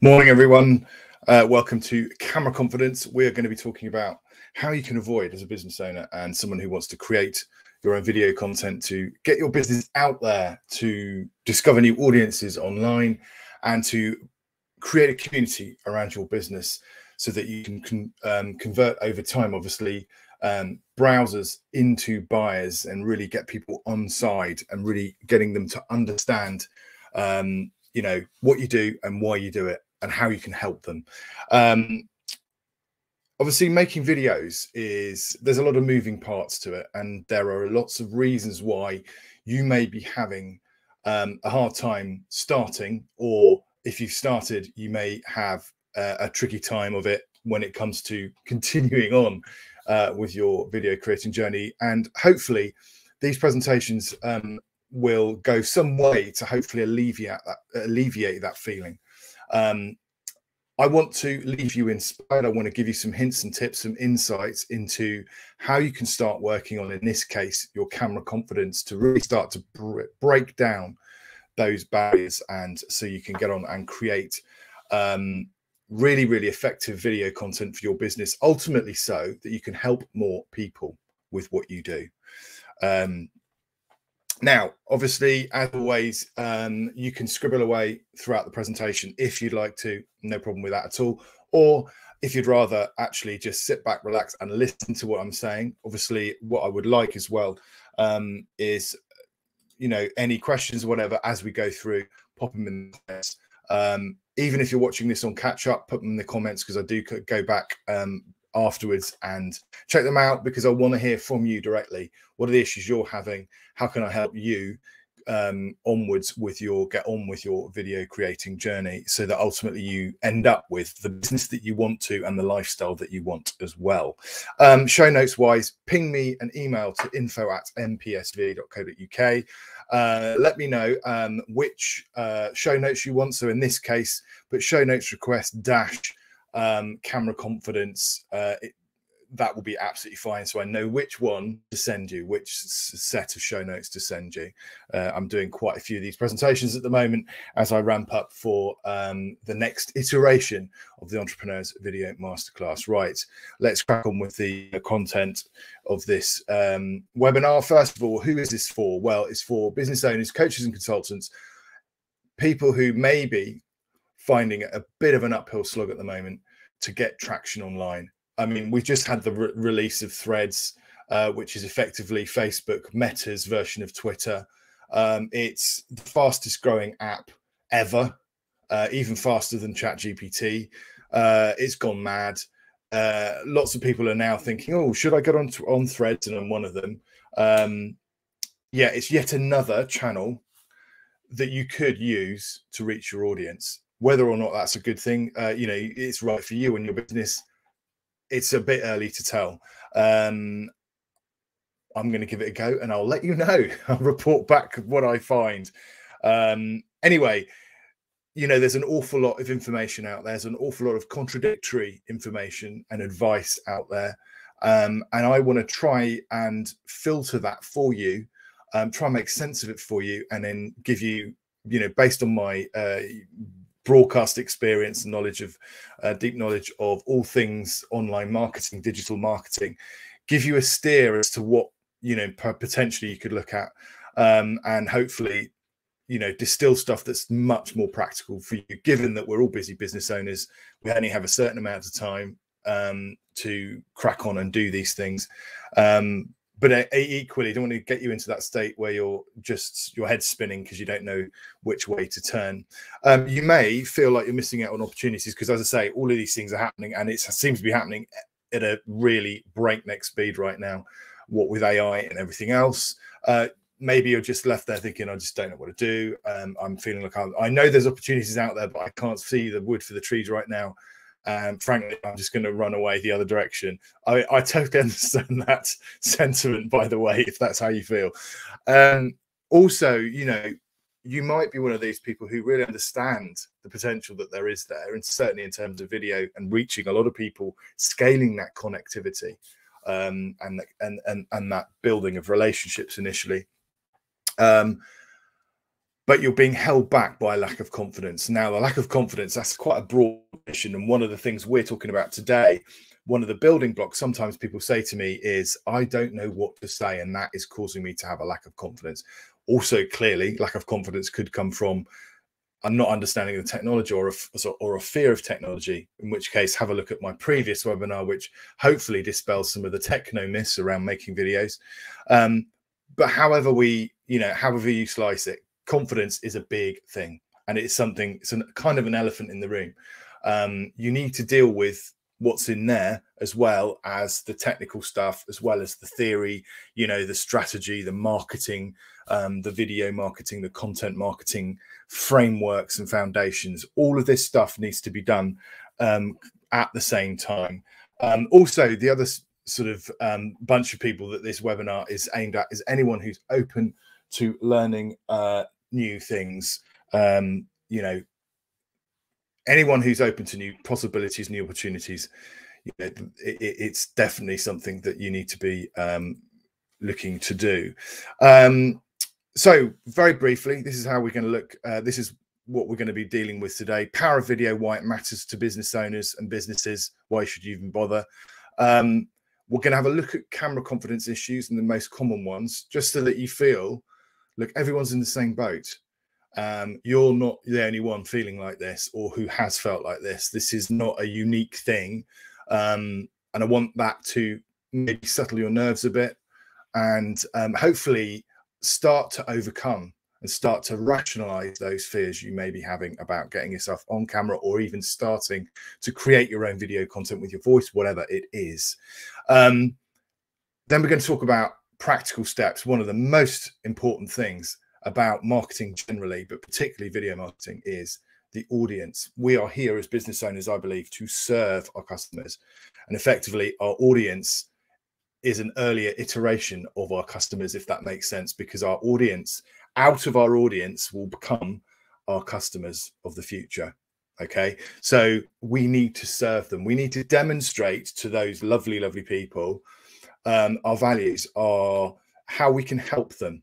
Morning, everyone. Uh, welcome to Camera Confidence. We're going to be talking about how you can avoid, as a business owner and someone who wants to create your own video content to get your business out there, to discover new audiences online, and to create a community around your business so that you can con um, convert over time, obviously, um, browsers into buyers and really get people on side and really getting them to understand um, you know what you do and why you do it and how you can help them. Um, obviously, making videos is there's a lot of moving parts to it, and there are lots of reasons why you may be having um, a hard time starting, or if you've started, you may have a tricky time of it when it comes to continuing on uh, with your video creating journey. And hopefully, these presentations um, will go some way to hopefully alleviate that alleviate that feeling. Um, I want to leave you inspired. I want to give you some hints and tips, some insights into how you can start working on, in this case, your camera confidence to really start to br break down those barriers and so you can get on and create um, really, really effective video content for your business, ultimately, so that you can help more people with what you do. Um, now, obviously, as always, um, you can scribble away throughout the presentation if you'd like to, no problem with that at all. Or if you'd rather actually just sit back, relax, and listen to what I'm saying. Obviously, what I would like as well um, is, you know, any questions or whatever as we go through, pop them in the comments. Um, even if you're watching this on catch up, put them in the comments because I do go back um, afterwards and check them out because I want to hear from you directly. What are the issues you're having? How can I help you um, onwards with your get on with your video creating journey so that ultimately you end up with the business that you want to and the lifestyle that you want as well. Um, show notes wise, ping me an email to info at mpsv.co.uk. Uh, let me know um, which uh, show notes you want. So in this case, but show notes request dash um, camera confidence, uh, it, that will be absolutely fine. So I know which one to send you, which set of show notes to send you. Uh, I'm doing quite a few of these presentations at the moment as I ramp up for um, the next iteration of the Entrepreneurs Video Masterclass. Right, let's crack on with the content of this um, webinar. First of all, who is this for? Well, it's for business owners, coaches, and consultants, people who may be finding a bit of an uphill slug at the moment to get traction online. I mean, we've just had the re release of Threads, uh, which is effectively Facebook Meta's version of Twitter. Um, it's the fastest growing app ever, uh, even faster than ChatGPT. Uh, it's gone mad. Uh, lots of people are now thinking, "Oh, should I get on on Threads?" And I'm one of them. Um, yeah, it's yet another channel that you could use to reach your audience whether or not that's a good thing, uh, you know, it's right for you and your business. It's a bit early to tell. Um, I'm going to give it a go and I'll let you know. I'll report back what I find. Um, anyway, you know, there's an awful lot of information out there. There's an awful lot of contradictory information and advice out there. Um, and I want to try and filter that for you, um, try and make sense of it for you, and then give you, you know, based on my uh, broadcast experience and knowledge of uh, deep knowledge of all things online marketing digital marketing give you a steer as to what you know potentially you could look at um, and hopefully you know distill stuff that's much more practical for you given that we're all busy business owners. We only have a certain amount of time um, to crack on and do these things. Um, but equally don't want to get you into that state where you're just your head's spinning because you don't know which way to turn. Um, you may feel like you're missing out on opportunities because as i say all of these things are happening and it seems to be happening at a really breakneck speed right now what with ai and everything else. Uh, maybe you're just left there thinking i just don't know what to do. Um, i'm feeling like I'm, i know there's opportunities out there but i can't see the wood for the trees right now and frankly, I'm just going to run away the other direction. I, I totally understand that sentiment, by the way, if that's how you feel. Um, also, you know, you might be one of these people who really understand the potential that there is there, and certainly in terms of video and reaching a lot of people, scaling that connectivity, um, and and and and that building of relationships initially. Um, but you're being held back by a lack of confidence. Now, the lack of confidence, that's quite a broad issue. And one of the things we're talking about today, one of the building blocks sometimes people say to me is, I don't know what to say. And that is causing me to have a lack of confidence. Also, clearly, lack of confidence could come from a not understanding the technology or a, or a fear of technology, in which case, have a look at my previous webinar, which hopefully dispels some of the techno myths around making videos. Um, but however we, you know, however you slice it, confidence is a big thing and it's something it's a kind of an elephant in the room. Um, you need to deal with what's in there as well as the technical stuff as well as the theory you know the strategy the marketing um, the video marketing the content marketing frameworks and foundations. All of this stuff needs to be done um, at the same time. Um, also the other sort of um, bunch of people that this webinar is aimed at is anyone who's open to learning uh, new things. Um, you know, anyone who's open to new possibilities, new opportunities, you know, it, it's definitely something that you need to be um, looking to do. Um, so, very briefly, this is how we're going to look. Uh, this is what we're going to be dealing with today. Power of video, why it matters to business owners and businesses. Why should you even bother? Um, we're going to have a look at camera confidence issues and the most common ones, just so that you feel look, everyone's in the same boat. Um, you're not the only one feeling like this or who has felt like this. This is not a unique thing. Um, and I want that to maybe settle your nerves a bit and um, hopefully start to overcome and start to rationalize those fears you may be having about getting yourself on camera or even starting to create your own video content with your voice, whatever it is. Um, then we're going to talk about practical steps, one of the most important things about marketing generally, but particularly video marketing, is the audience. We are here as business owners, I believe, to serve our customers. And effectively, our audience is an earlier iteration of our customers, if that makes sense, because our audience, out of our audience, will become our customers of the future. Okay. So we need to serve them. We need to demonstrate to those lovely, lovely people um, our values, are how we can help them,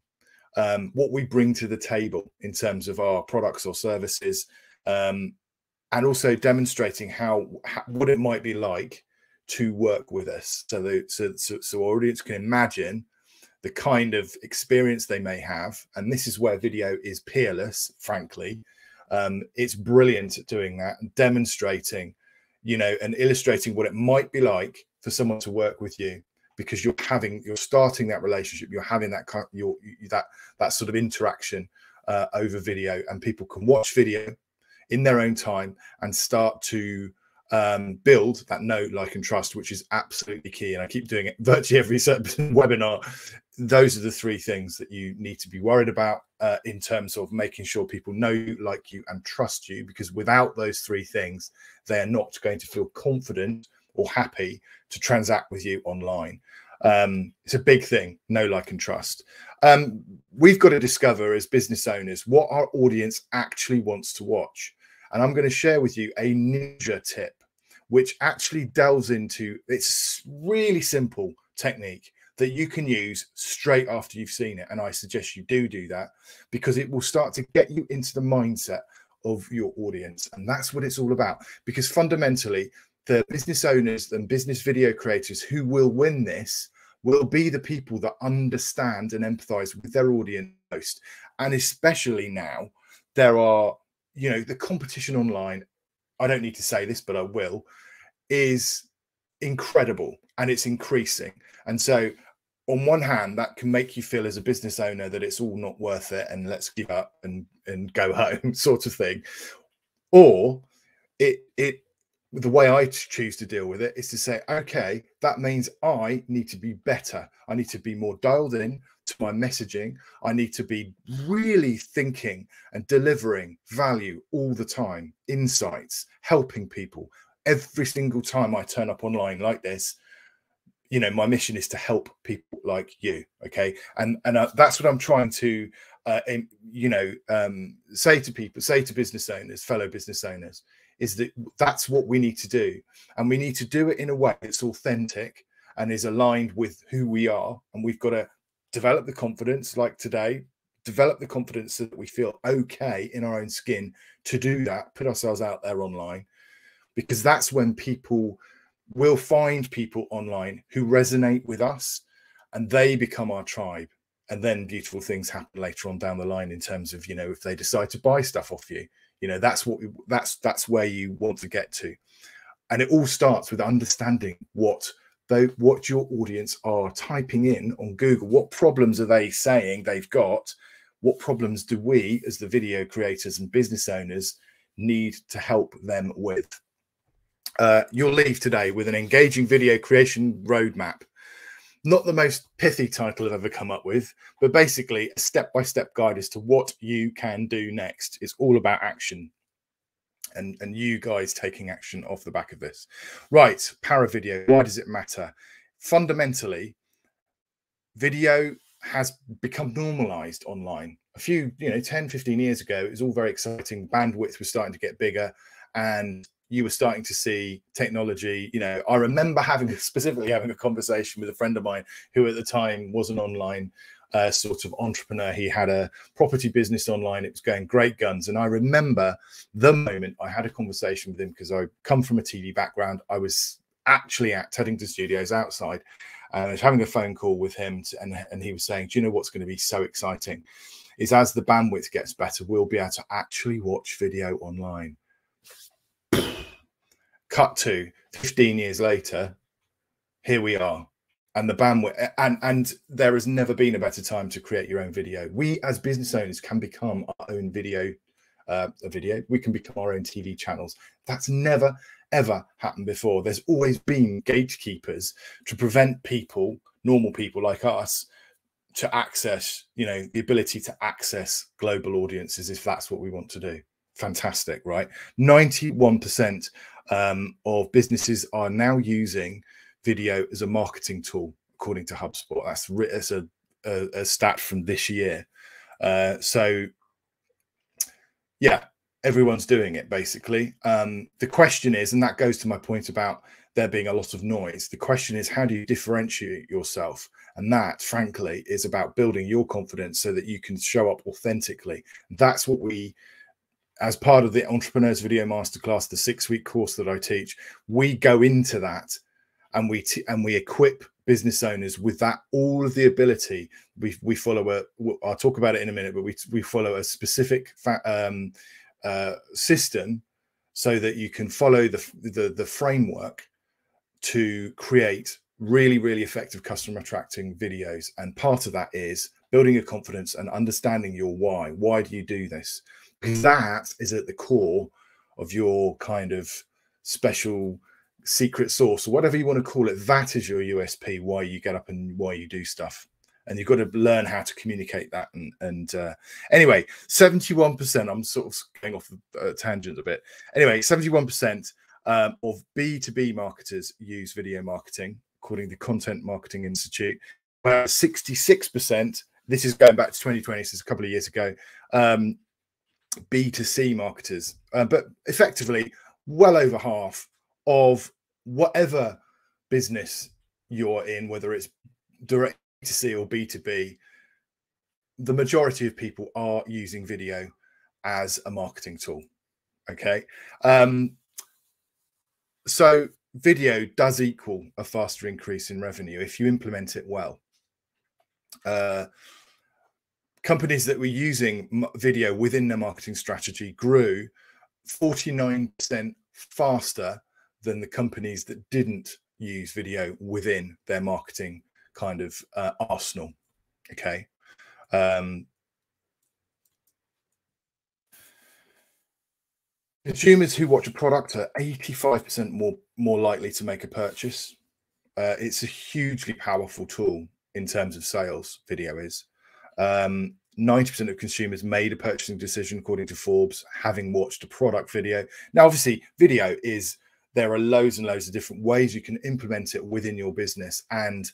um, what we bring to the table in terms of our products or services, um, and also demonstrating how, how, what it might be like to work with us, so so, so, so our audience can imagine the kind of experience they may have, and this is where video is peerless. Frankly, um, it's brilliant at doing that and demonstrating, you know, and illustrating what it might be like for someone to work with you because you're having you're starting that relationship you're having that your that that sort of interaction uh, over video and people can watch video in their own time and start to um, build that know like and trust which is absolutely key and i keep doing it virtually every webinar. Those are the three things that you need to be worried about uh, in terms of making sure people know like you and trust you because without those three things they are not going to feel confident or happy to transact with you online. Um, it's a big thing, know, like, and trust. Um, we've got to discover as business owners what our audience actually wants to watch. And I'm going to share with you a ninja tip, which actually delves into it's really simple technique that you can use straight after you've seen it. And I suggest you do do that because it will start to get you into the mindset of your audience. And that's what it's all about. Because fundamentally, the business owners and business video creators who will win this will be the people that understand and empathize with their audience most. And especially now, there are, you know, the competition online. I don't need to say this, but I will, is incredible and it's increasing. And so, on one hand, that can make you feel as a business owner that it's all not worth it and let's give up and, and go home, sort of thing. Or it it the way I choose to deal with it is to say, okay, that means I need to be better. I need to be more dialed in to my messaging. I need to be really thinking and delivering value all the time, insights, helping people. Every single time I turn up online like this, you know, my mission is to help people like you. Okay, and and uh, that's what I'm trying to, uh, you know, um, say to people, say to business owners, fellow business owners is that that's what we need to do. And we need to do it in a way that's authentic and is aligned with who we are. And we've got to develop the confidence like today develop the confidence so that we feel okay in our own skin to do that, put ourselves out there online, because that's when people will find people online who resonate with us and they become our tribe. And then beautiful things happen later on down the line in terms of, you know, if they decide to buy stuff off you, you know, that's what that's that's where you want to get to. And it all starts with understanding what though what your audience are typing in on Google. What problems are they saying they've got? What problems do we, as the video creators and business owners, need to help them with? Uh, you'll leave today with an engaging video creation roadmap. Not the most pithy title I've ever come up with, but basically a step by step guide as to what you can do next. It's all about action and, and you guys taking action off the back of this. Right, para video. Why does it matter? Fundamentally, video has become normalized online. A few, you know, 10, 15 years ago, it was all very exciting. Bandwidth was starting to get bigger and you were starting to see technology. You know, I remember having specifically having a conversation with a friend of mine who at the time was an online uh, sort of entrepreneur. He had a property business online. It was going great guns. And I remember the moment I had a conversation with him because I come from a TV background. I was actually at Teddington Studios outside. And I was having a phone call with him, to, and, and he was saying, Do you know what's going to be so exciting? Is as the bandwidth gets better, we'll be able to actually watch video online. Cut to 15 years later, here we are. And the bandwidth and and there has never been a better time to create your own video. We as business owners can become our own video uh, a video. We can become our own tv channels. That's never ever happened before. There's always been gatekeepers to prevent people normal people like us to access you know the ability to access global audiences if that's what we want to do. Fantastic right? 91% um, of businesses are now using video as a marketing tool, according to HubSpot. That's, that's a, a, a stat from this year. Uh, so, yeah, everyone's doing it basically. Um, the question is, and that goes to my point about there being a lot of noise. The question is, how do you differentiate yourself? And that, frankly, is about building your confidence so that you can show up authentically. That's what we, as part of the Entrepreneurs Video Masterclass, the six week course that I teach, we go into that and we and we equip business owners with that all of the ability. We we follow a i'll talk about it in a minute but we we follow a specific um, uh, system so that you can follow the, the the framework to create really really effective customer attracting videos. And part of that is building your confidence and understanding your why. Why do you do this that is at the core of your kind of special secret sauce or whatever you want to call it that is your usp why you get up and why you do stuff. And you've got to learn how to communicate that and and uh, anyway 71 percent i'm sort of going off a uh, tangent a bit. Anyway 71 percent um, of b2b marketers use video marketing according to the content marketing institute. About 66 percent this is going back to 2020 so it's a couple of years ago um, b2c marketers uh, but effectively well over half of whatever business you're in, whether it's direct to C or B2B, the majority of people are using video as a marketing tool. Okay. Um, so video does equal a faster increase in revenue if you implement it well. Uh, companies that were using video within their marketing strategy grew 49% faster than the companies that didn't use video within their marketing kind of uh, arsenal. Okay. Um, consumers who watch a product are 85% more more likely to make a purchase. Uh, it's a hugely powerful tool in terms of sales. Video is. Um, 90% of consumers made a purchasing decision according to Forbes having watched a product video. Now, obviously, video is there are loads and loads of different ways you can implement it within your business. And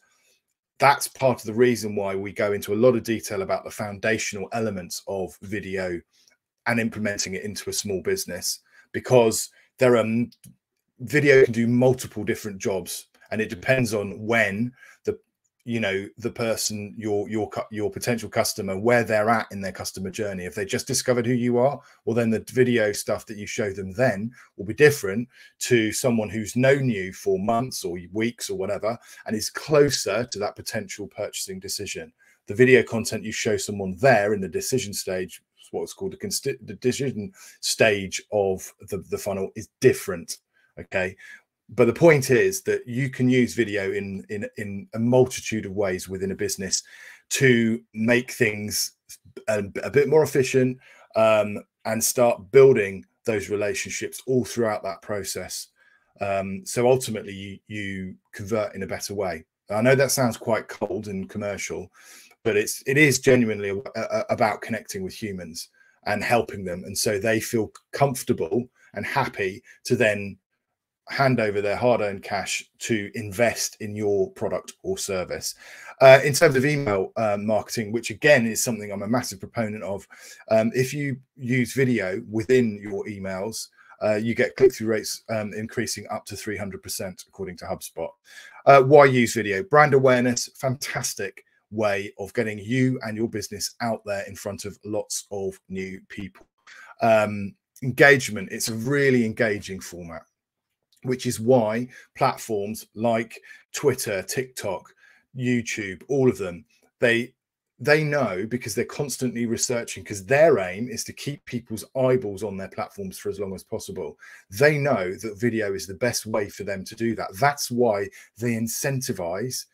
that's part of the reason why we go into a lot of detail about the foundational elements of video and implementing it into a small business because there are video can do multiple different jobs and it depends on when the you know the person your your your potential customer where they're at in their customer journey. If they just discovered who you are well then the video stuff that you show them then will be different to someone who's known you for months or weeks or whatever and is closer to that potential purchasing decision. The video content you show someone there in the decision stage what's called the, the decision stage of the, the funnel is different okay but the point is that you can use video in in in a multitude of ways within a business to make things a, a bit more efficient um, and start building those relationships all throughout that process. Um, so ultimately you, you convert in a better way. I know that sounds quite cold and commercial but it's it is genuinely a, a, about connecting with humans and helping them. And so they feel comfortable and happy to then hand over their hard earned cash to invest in your product or service. Uh, in terms of email uh, marketing, which again is something I'm a massive proponent of, um, if you use video within your emails, uh, you get click through rates um, increasing up to 300%, according to HubSpot. Uh, why use video? Brand awareness, fantastic way of getting you and your business out there in front of lots of new people. Um, engagement, it's a really engaging format which is why platforms like Twitter, TikTok, YouTube, all of them, they they know because they're constantly researching because their aim is to keep people's eyeballs on their platforms for as long as possible. They know that video is the best way for them to do that. That's why they incentivize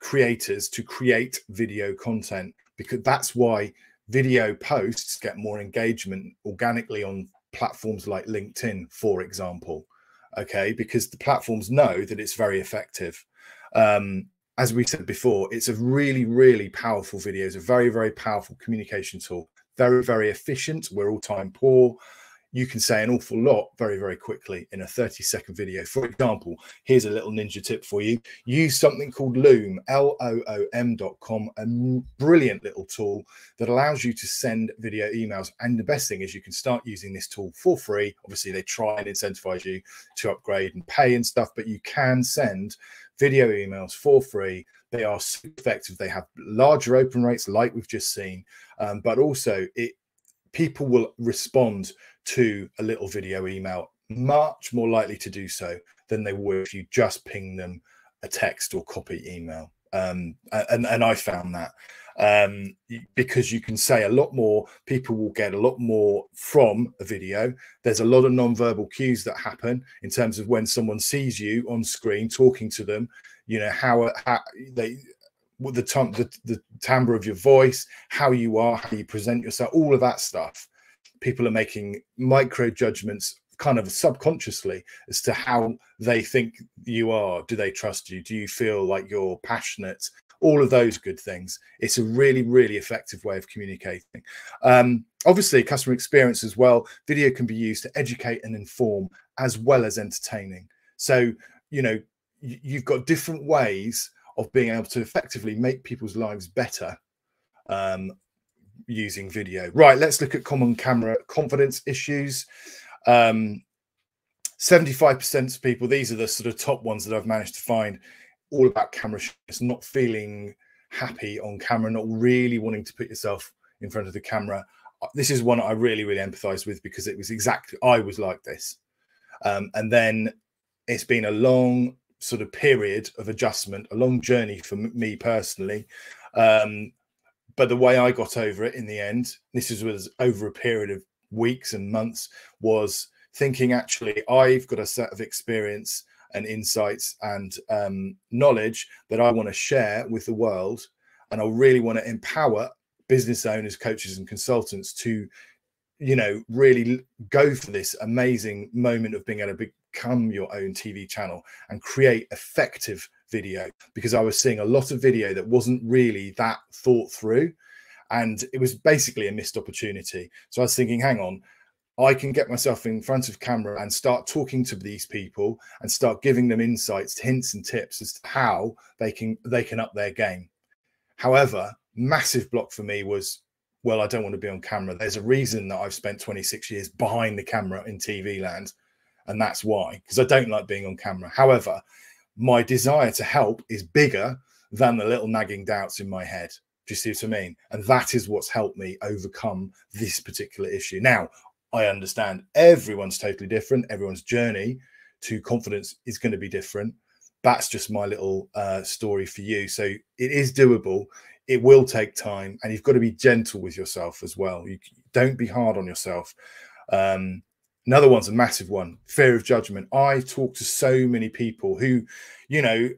creators to create video content because that's why video posts get more engagement organically on platforms like LinkedIn, for example okay because the platforms know that it's very effective. Um, as we said before it's a really really powerful video. It's a very very powerful communication tool. Very very efficient. We're all time poor you can say an awful lot very, very quickly in a 30 second video. For example, here's a little ninja tip for you. Use something called Loom, L-O-O-M.com, a brilliant little tool that allows you to send video emails. And the best thing is you can start using this tool for free. Obviously, they try and incentivize you to upgrade and pay and stuff, but you can send video emails for free. They are super effective. They have larger open rates, like we've just seen, um, but also it people will respond to a little video email much more likely to do so than they would if you just ping them a text or copy email. Um, and, and I found that um, because you can say a lot more, people will get a lot more from a video. There's a lot of non-verbal cues that happen in terms of when someone sees you on screen talking to them, you know, how, how they, the, tom- the, the timbre of your voice, how you are, how you present yourself, all of that stuff people are making micro judgments kind of subconsciously as to how they think you are. Do they trust you? Do you feel like you're passionate? All of those good things. It's a really, really effective way of communicating. Um, obviously, customer experience as well. Video can be used to educate and inform as well as entertaining. So, you know, you've got different ways of being able to effectively make people's lives better um, using video. Right, let's look at common camera confidence issues. Um, 75% of people, these are the sort of top ones that I've managed to find, all about camera It's not feeling happy on camera, not really wanting to put yourself in front of the camera. Uh, this is one I really, really empathize with because it was exactly, I was like this. Um, and then it's been a long sort of period of adjustment, a long journey for me personally. Um, but the way I got over it in the end, this was, was over a period of weeks and months, was thinking actually I've got a set of experience and insights and um, knowledge that I want to share with the world, and I really want to empower business owners, coaches, and consultants to, you know, really go for this amazing moment of being able to become your own TV channel and create effective video because I was seeing a lot of video that wasn't really that thought through. And it was basically a missed opportunity. So I was thinking, hang on, I can get myself in front of camera and start talking to these people and start giving them insights, hints, and tips as to how they can they can up their game. However, massive block for me was, well, I don't want to be on camera. There's a reason that I've spent 26 years behind the camera in TV land, and that's why because I don't like being on camera. However, my desire to help is bigger than the little nagging doubts in my head. Do you see what I mean? And that is what's helped me overcome this particular issue. Now, I understand everyone's totally different. Everyone's journey to confidence is going to be different. That's just my little uh, story for you. So it is doable. It will take time, and you've got to be gentle with yourself as well. You don't be hard on yourself. Um, another one's a massive one: fear of judgment. I talk to so many people who, you know,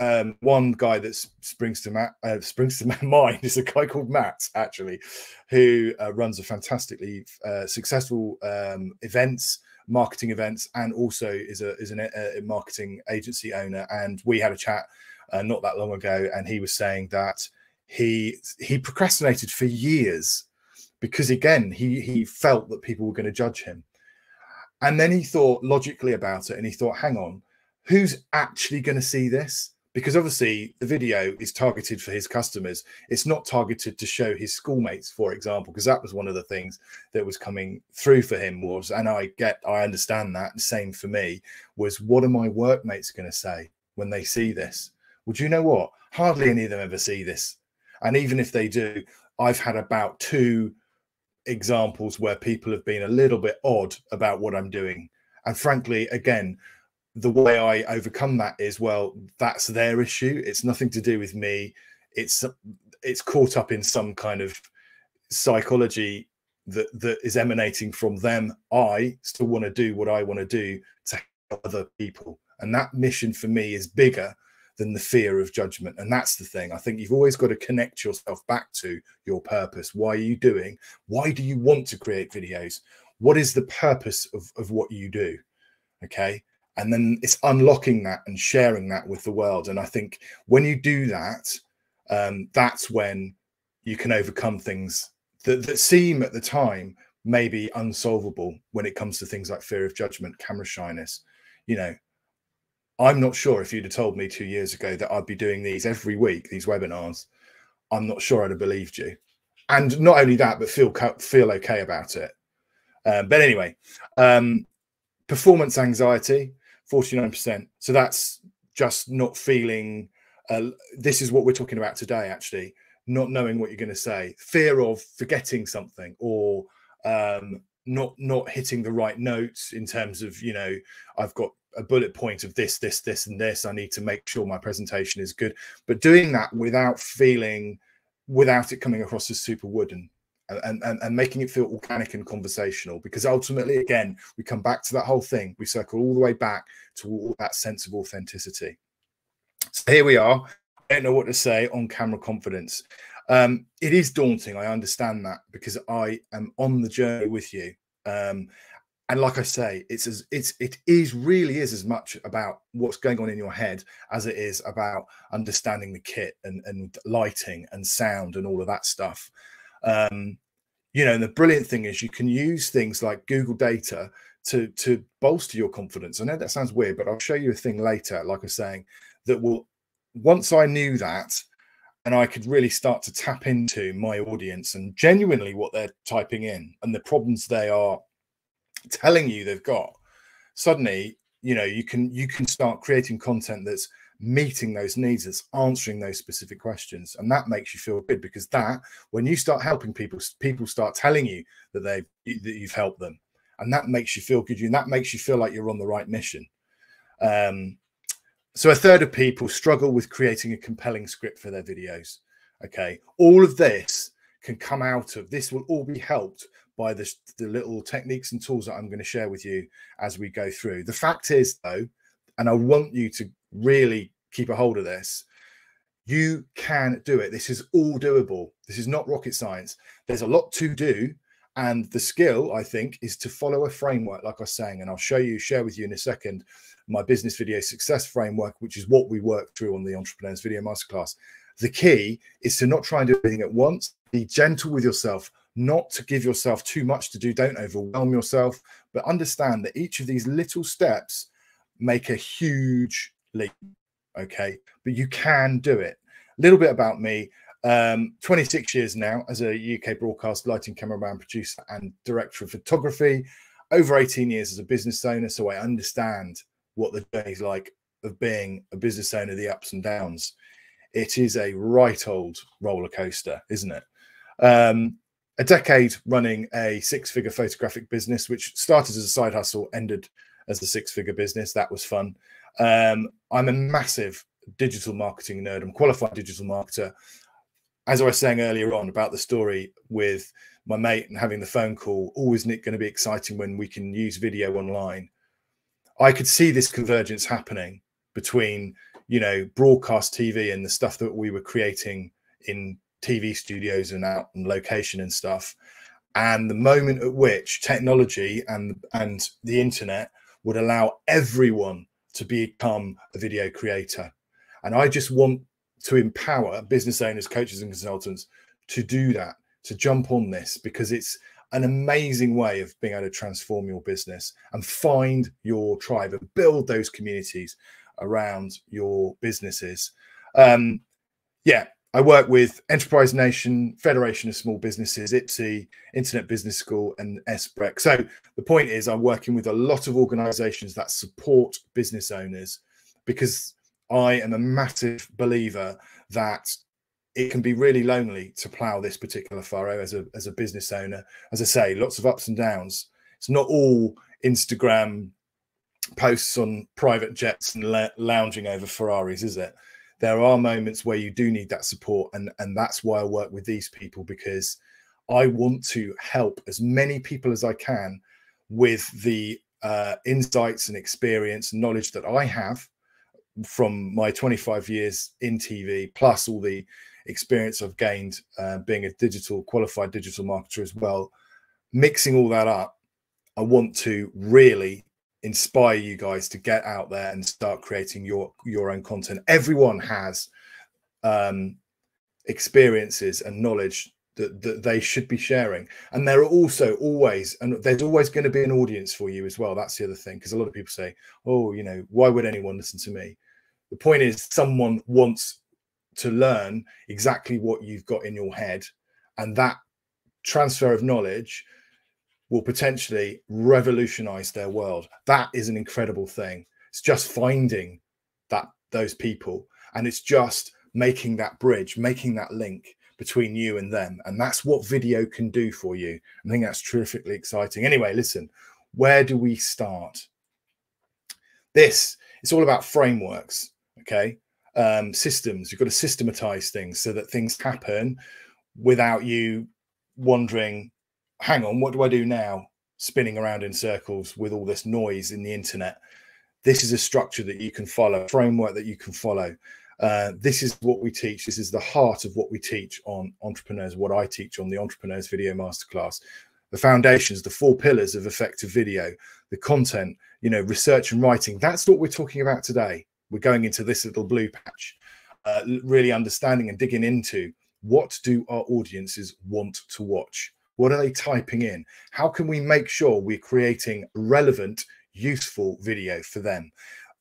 um, one guy that springs to Matt, uh, springs to my mind is a guy called Matt, actually, who uh, runs a fantastically uh, successful um, events, marketing events, and also is a is an, a marketing agency owner. And we had a chat uh, not that long ago, and he was saying that he he procrastinated for years because again he he felt that people were going to judge him, and then he thought logically about it, and he thought, hang on. Who's actually going to see this? because obviously the video is targeted for his customers. It's not targeted to show his schoolmates, for example, because that was one of the things that was coming through for him was, and I get, I understand that. Same for me was, what are my workmates going to say when they see this? Well, do you know what? Hardly any of them ever see this, and even if they do, I've had about two examples where people have been a little bit odd about what I'm doing, and frankly, again, the way I overcome that is well, that's their issue. It's nothing to do with me. It's it's caught up in some kind of psychology that that is emanating from them. I still want to do what I want to do to help other people, and that mission for me is bigger than the fear of judgment. And that's the thing. I think you've always got to connect yourself back to your purpose. Why are you doing? Why do you want to create videos? What is the purpose of, of what you do? Okay and then it's unlocking that and sharing that with the world and i think when you do that um, that's when you can overcome things that, that seem at the time maybe unsolvable when it comes to things like fear of judgment camera shyness you know i'm not sure if you'd have told me two years ago that i'd be doing these every week these webinars i'm not sure i'd have believed you and not only that but feel feel okay about it um, but anyway um, performance anxiety 49%. So that's just not feeling. Uh, this is what we're talking about today, actually. Not knowing what you're going to say, fear of forgetting something, or um, not not hitting the right notes in terms of you know I've got a bullet point of this, this, this, and this. I need to make sure my presentation is good, but doing that without feeling, without it coming across as super wooden and, and, and making it feel organic and conversational because ultimately again we come back to that whole thing. We circle all the way back to that sense of authenticity. So here we are. I don't know what to say on camera confidence. Um, it is daunting. I understand that because i am on the journey with you. Um, and like i say it's as it's it is really is as much about what's going on in your head as it is about understanding the kit and and lighting and sound and all of that stuff um, you know, and the brilliant thing is you can use things like Google data to to bolster your confidence. I know that sounds weird, but I'll show you a thing later, like I was saying, that will once I knew that and I could really start to tap into my audience and genuinely what they're typing in and the problems they are telling you they've got, suddenly, you know, you can you can start creating content that's meeting those needs it's answering those specific questions. And that makes you feel good because that when you start helping people people start telling you that they that you've helped them. And that makes you feel good. And that makes you feel like you're on the right mission. Um, so a third of people struggle with creating a compelling script for their videos. Okay. All of this can come out of this will all be helped by the, the little techniques and tools that i'm going to share with you as we go through the fact is though and i want you to really keep a hold of this, you can do it. This is all doable. This is not rocket science. There's a lot to do. And the skill, I think, is to follow a framework, like I was saying. And I'll show you, share with you in a second, my business video success framework, which is what we work through on the Entrepreneurs Video Masterclass. The key is to not try and do everything at once. Be gentle with yourself, not to give yourself too much to do. Don't overwhelm yourself, but understand that each of these little steps make a huge leap. Okay. But you can do it. A little bit about me. Um, 26 years now as a UK broadcast lighting cameraman, producer, and director of photography. Over 18 years as a business owner. So I understand what the journey is like of being a business owner, the ups and downs. it is a right old roller coaster, isn't it? Um, a decade running a six figure photographic business, which started as a side hustle, ended as a six figure business. That was fun. Um, I'm a massive digital marketing nerd. I'm qualified digital marketer. As I was saying earlier on about the story with my mate and having the phone call, always going to be exciting when we can use video online. I could see this convergence happening between, you know, broadcast TV and the stuff that we were creating in TV studios and out and location and stuff. And the moment at which technology and and the internet would allow everyone to become a video creator. And I just want to empower business owners, coaches, and consultants to do that, to jump on this because it's an amazing way of being able to transform your business and find your tribe and build those communities around your businesses. Um, yeah, I work with Enterprise Nation, Federation of Small Businesses, IPSE, Internet Business School, and SBREC. So the point is, I'm working with a lot of organizations that support business owners because I am a massive believer that it can be really lonely to plow this particular furrow as a, as a business owner. As I say, lots of ups and downs. It's not all Instagram posts on private jets and lounging over Ferraris, is it? There are moments where you do need that support and and that's why i work with these people because i want to help as many people as i can with the uh, insights and experience and knowledge that i have from my 25 years in tv plus all the experience i've gained uh, being a digital qualified digital marketer as well. Mixing all that up i want to really inspire you guys to get out there and start creating your your own content. Everyone has um experiences and knowledge that, that they should be sharing. And there are also always and there's always going to be an audience for you as well. That's the other thing because a lot of people say oh you know why would anyone listen to me? The point is someone wants to learn exactly what you've got in your head and that transfer of knowledge will potentially revolutionize their world. That is an incredible thing. It's just finding that those people and it's just making that bridge, making that link between you and them. And that's what video can do for you. I think that's terrifically exciting. Anyway, listen, where do we start? This, it's all about frameworks, okay? Um, systems. You've got to systematize things so that things happen without you wondering hang on, what do I do now? Spinning around in circles with all this noise in the internet. This is a structure that you can follow, framework that you can follow. Uh, this is what we teach. This is the heart of what we teach on entrepreneurs, what I teach on the Entrepreneurs Video Masterclass. The foundations, the four pillars of effective video, the content, you know, research and writing. That's what we're talking about today. We're going into this little blue patch, uh, really understanding and digging into what do our audiences want to watch what are they typing in? How can we make sure we're creating relevant, useful video for them?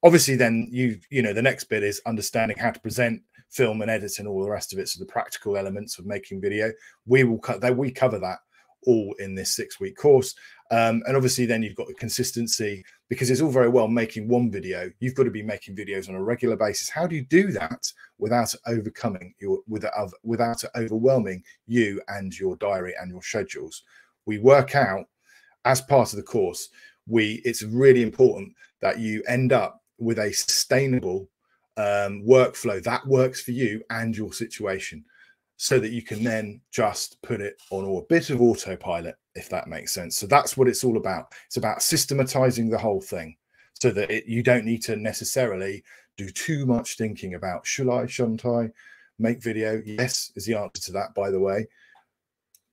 Obviously, then you you know the next bit is understanding how to present, film, and edit, and all the rest of it. So the practical elements of making video, we will cut that we cover that all in this six week course. Um, and obviously, then you've got the consistency because it's all very well making one video. You've got to be making videos on a regular basis. How do you do that without overcoming your without without overwhelming you and your diary and your schedules? We work out as part of the course. We it's really important that you end up with a sustainable um, workflow that works for you and your situation so that you can then just put it on a bit of autopilot, if that makes sense. So that's what it's all about. It's about systematizing the whole thing so that it, you don't need to necessarily do too much thinking about should I, shouldn't I make video? Yes, is the answer to that, by the way.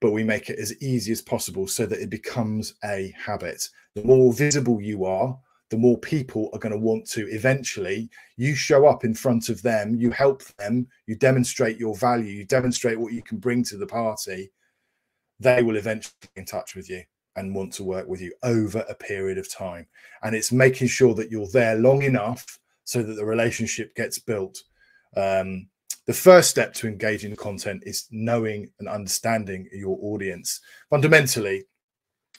But we make it as easy as possible so that it becomes a habit. The more visible you are, the more people are going to want to. Eventually you show up in front of them you help them you demonstrate your value you demonstrate what you can bring to the party they will eventually be in touch with you and want to work with you over a period of time. And it's making sure that you're there long enough so that the relationship gets built. Um, the first step to engaging content is knowing and understanding your audience. Fundamentally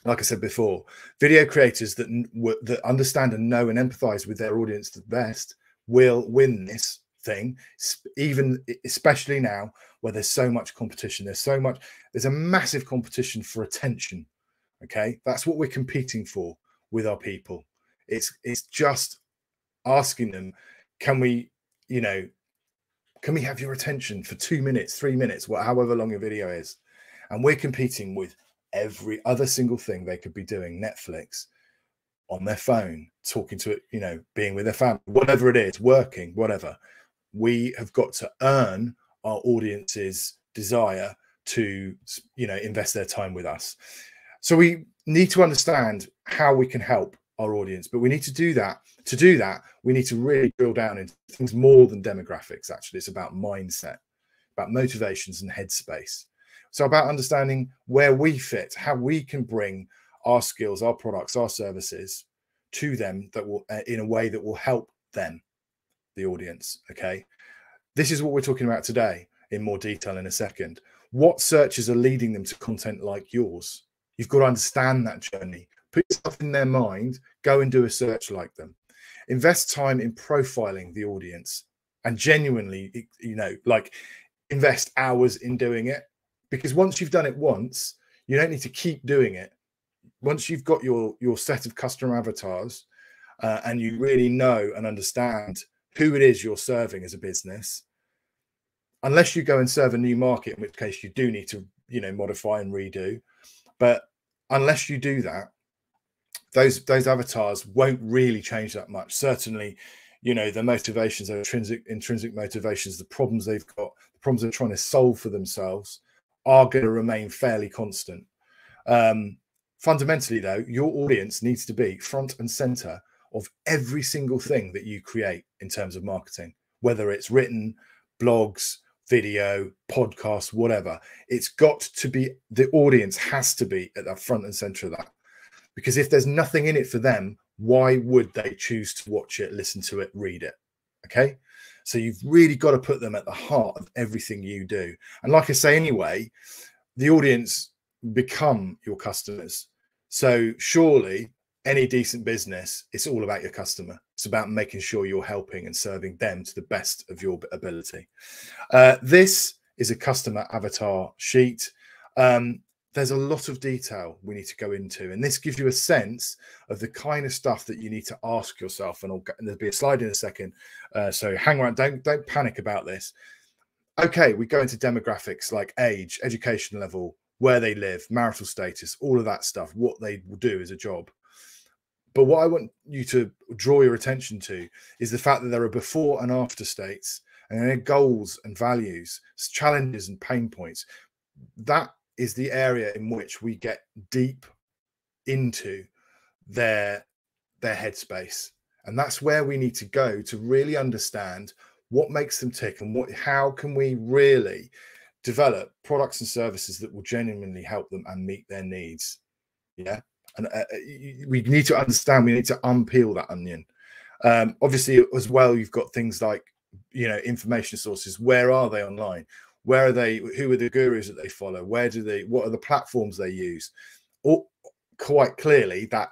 like I said before, video creators that that understand and know and empathize with their audience the best will win this thing, even especially now where there's so much competition. There's so much, there's a massive competition for attention. Okay. That's what we're competing for with our people. It's it's just asking them, can we, you know, can we have your attention for two minutes, three minutes, however long your video is? And we're competing with every other single thing they could be doing, Netflix, on their phone, talking to it, you know, being with their family, whatever it is, working, whatever. We have got to earn our audience's desire to, you know, invest their time with us. So we need to understand how we can help our audience, but we need to do that. To do that, we need to really drill down into things more than demographics. Actually, it's about mindset, about motivations and headspace. So about understanding where we fit, how we can bring our skills, our products, our services to them that will uh, in a way that will help them, the audience. Okay. This is what we're talking about today in more detail in a second. What searches are leading them to content like yours? You've got to understand that journey. Put yourself in their mind, go and do a search like them. Invest time in profiling the audience and genuinely, you know, like invest hours in doing it. Because once you've done it once, you don't need to keep doing it. Once you've got your your set of customer avatars uh, and you really know and understand who it is you're serving as a business unless you go and serve a new market in which case you do need to you know modify and redo. But unless you do that those those avatars won't really change that much. Certainly you know the motivations their intrinsic intrinsic motivations the problems they've got the problems they're trying to solve for themselves are going to remain fairly constant um, Fundamentally, though, your audience needs to be front and center of every single thing that you create in terms of marketing, whether it's written, blogs, video, podcast, whatever. It's got to be the audience has to be at the front and center of that. Because if there's nothing in it for them, why would they choose to watch it, listen to it, read it? Okay. So you've really got to put them at the heart of everything you do. And like I say, anyway, the audience become your customers. So surely any decent business, it's all about your customer. It's about making sure you're helping and serving them to the best of your ability. Uh, this is a customer avatar sheet. Um, there's a lot of detail we need to go into, and this gives you a sense of the kind of stuff that you need to ask yourself. And, and there'll be a slide in a second, uh, so hang around. Don't don't panic about this. Okay, we go into demographics like age, education level, where they live, marital status, all of that stuff, what they will do as a job. But what I want you to draw your attention to is the fact that there are before and after states and their goals and values, challenges and pain points. That is the area in which we get deep into their their headspace. And that's where we need to go to really understand what makes them tick and what how can we really develop products and services that will genuinely help them and meet their needs. Yeah. And uh, uh we need to understand, we need to unpeel that onion. Um, obviously, as well, you've got things like, you know, information sources. Where are they online? Where are they? Who are the gurus that they follow? Where do they, what are the platforms they use? Or quite clearly, that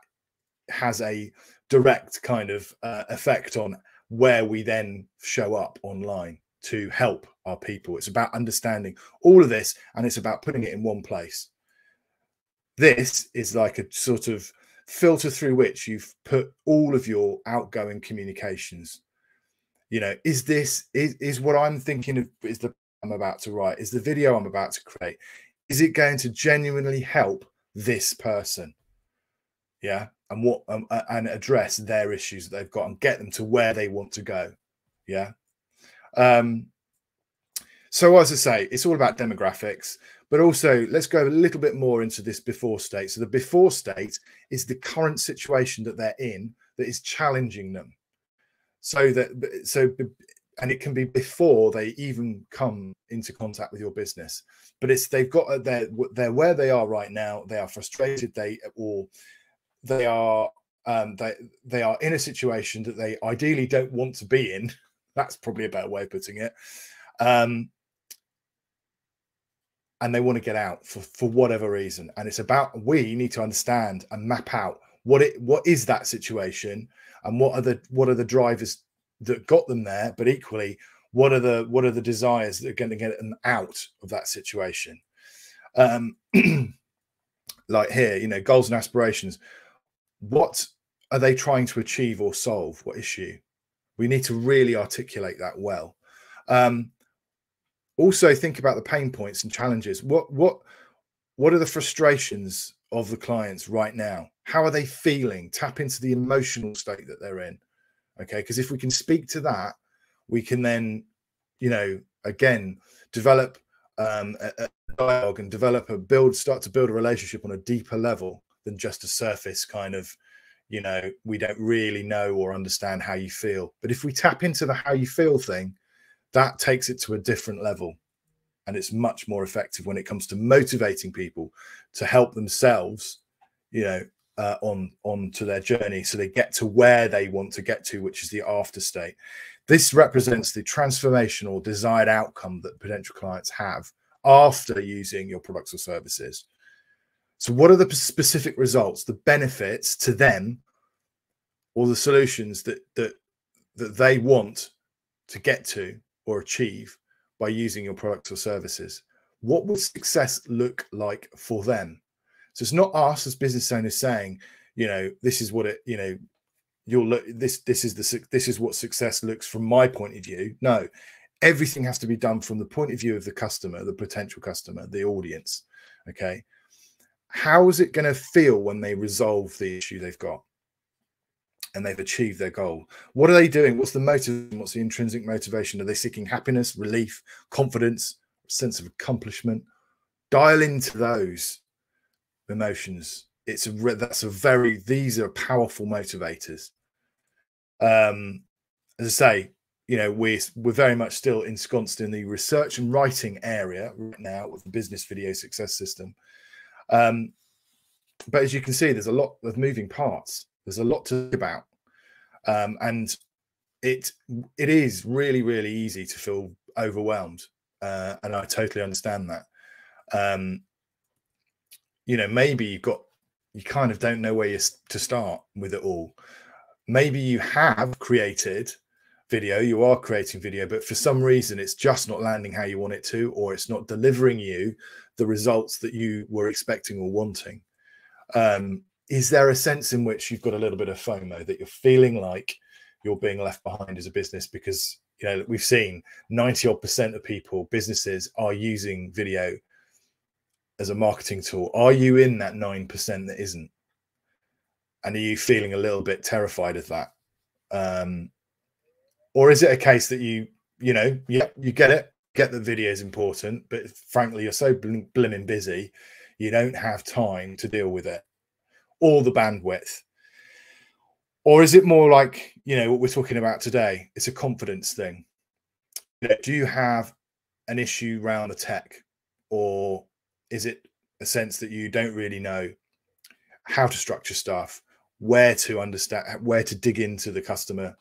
has a direct kind of uh, effect on where we then show up online to help our people. It's about understanding all of this and it's about putting it in one place. This is like a sort of filter through which you've put all of your outgoing communications. You know, is this is, is what I'm thinking of is the I'm about to write, is the video I'm about to create, is it going to genuinely help this person? Yeah. And what um, and address their issues that they've got and get them to where they want to go. Yeah. Um, so as I say, it's all about demographics, but also let's go a little bit more into this before state. So the before state is the current situation that they're in that is challenging them. So that so and it can be before they even come into contact with your business. But it's they've got they're they're where they are right now. They are frustrated. They or they are um, they they are in a situation that they ideally don't want to be in that's probably a better way of putting it. Um, and they want to get out for, for whatever reason. And it's about we need to understand and map out what it what is that situation and what are the what are the drivers that got them there, but equally what are the what are the desires that are going to get them out of that situation? Um like here you know goals and aspirations. What are they trying to achieve or solve? What issue? We need to really articulate that well. Um also think about the pain points and challenges. What what what are the frustrations of the clients right now? How are they feeling? Tap into the emotional state that they're in okay? Because if we can speak to that we can then you know again develop um, a, a dialogue and develop a build start to build a relationship on a deeper level than just a surface kind of you know we don't really know or understand how you feel. But if we tap into the how you feel thing that takes it to a different level. And it's much more effective when it comes to motivating people to help themselves you know uh, on on to their journey. So they get to where they want to get to which is the after state. This represents the transformational desired outcome that potential clients have after using your products or services. So what are the specific results the benefits to them or the solutions that that that they want to get to or achieve by using your products or services? What would success look like for them so it's not us as business owners saying, you know, this is what it, you know, you'll look this this is the this is what success looks from my point of view. No, everything has to be done from the point of view of the customer, the potential customer, the audience. Okay. How is it going to feel when they resolve the issue they've got? and they've achieved their goal. What are they doing? What's the motive? What's the intrinsic motivation? Are they seeking happiness, relief, confidence, sense of accomplishment? Dial into those emotions. It's a that's a very these are powerful motivators. Um, as I say, you know, we're we're very much still ensconced in the research and writing area right now with the business video success system. Um, but as you can see, there's a lot of moving parts. There's a lot to think about, um, and it it is really really easy to feel overwhelmed, uh, and I totally understand that. Um, you know maybe you've got you kind of don't know where you to start with it all. Maybe you have created video you are creating video but for some reason it's just not landing how you want it to or it's not delivering you the results that you were expecting or wanting. Um, is there a sense in which you've got a little bit of fomo that you're feeling like you're being left behind as a business? Because you know we've seen 90 odd percent of people businesses are using video as a marketing tool are you in that 9% that isn't? And are you feeling a little bit terrified of that? Um or is it a case that you you know yeah you get it get the video is important but frankly you're so bl- blimmin busy you don't have time to deal with it. All the bandwidth. Or is it more like you know what we're talking about today it's a confidence thing. Do you have an issue around the tech? Or is it a sense that you don't really know how to structure stuff, where to understand, where to dig into the customer,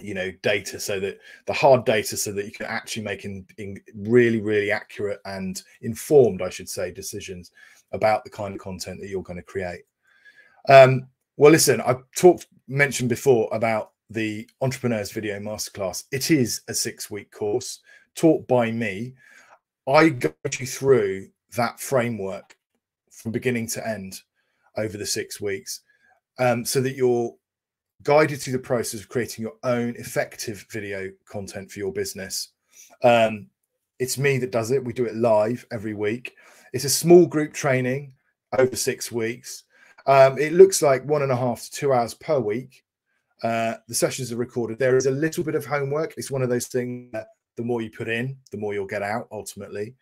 you know, data so that the hard data so that you can actually make in, in really, really accurate and informed, I should say, decisions about the kind of content that you're going to create. Um, well, listen, I talked mentioned before about the Entrepreneurs Video Masterclass. It is a six week course taught by me. I guide you through that framework from beginning to end over the six weeks um, so that you're guided through the process of creating your own effective video content for your business. Um, it's me that does it. We do it live every week. It's a small group training over six weeks. Um, it looks like one and a half to two hours per week. Uh, the sessions are recorded. There is a little bit of homework. It's one of those things that the more you put in, the more you'll get out ultimately.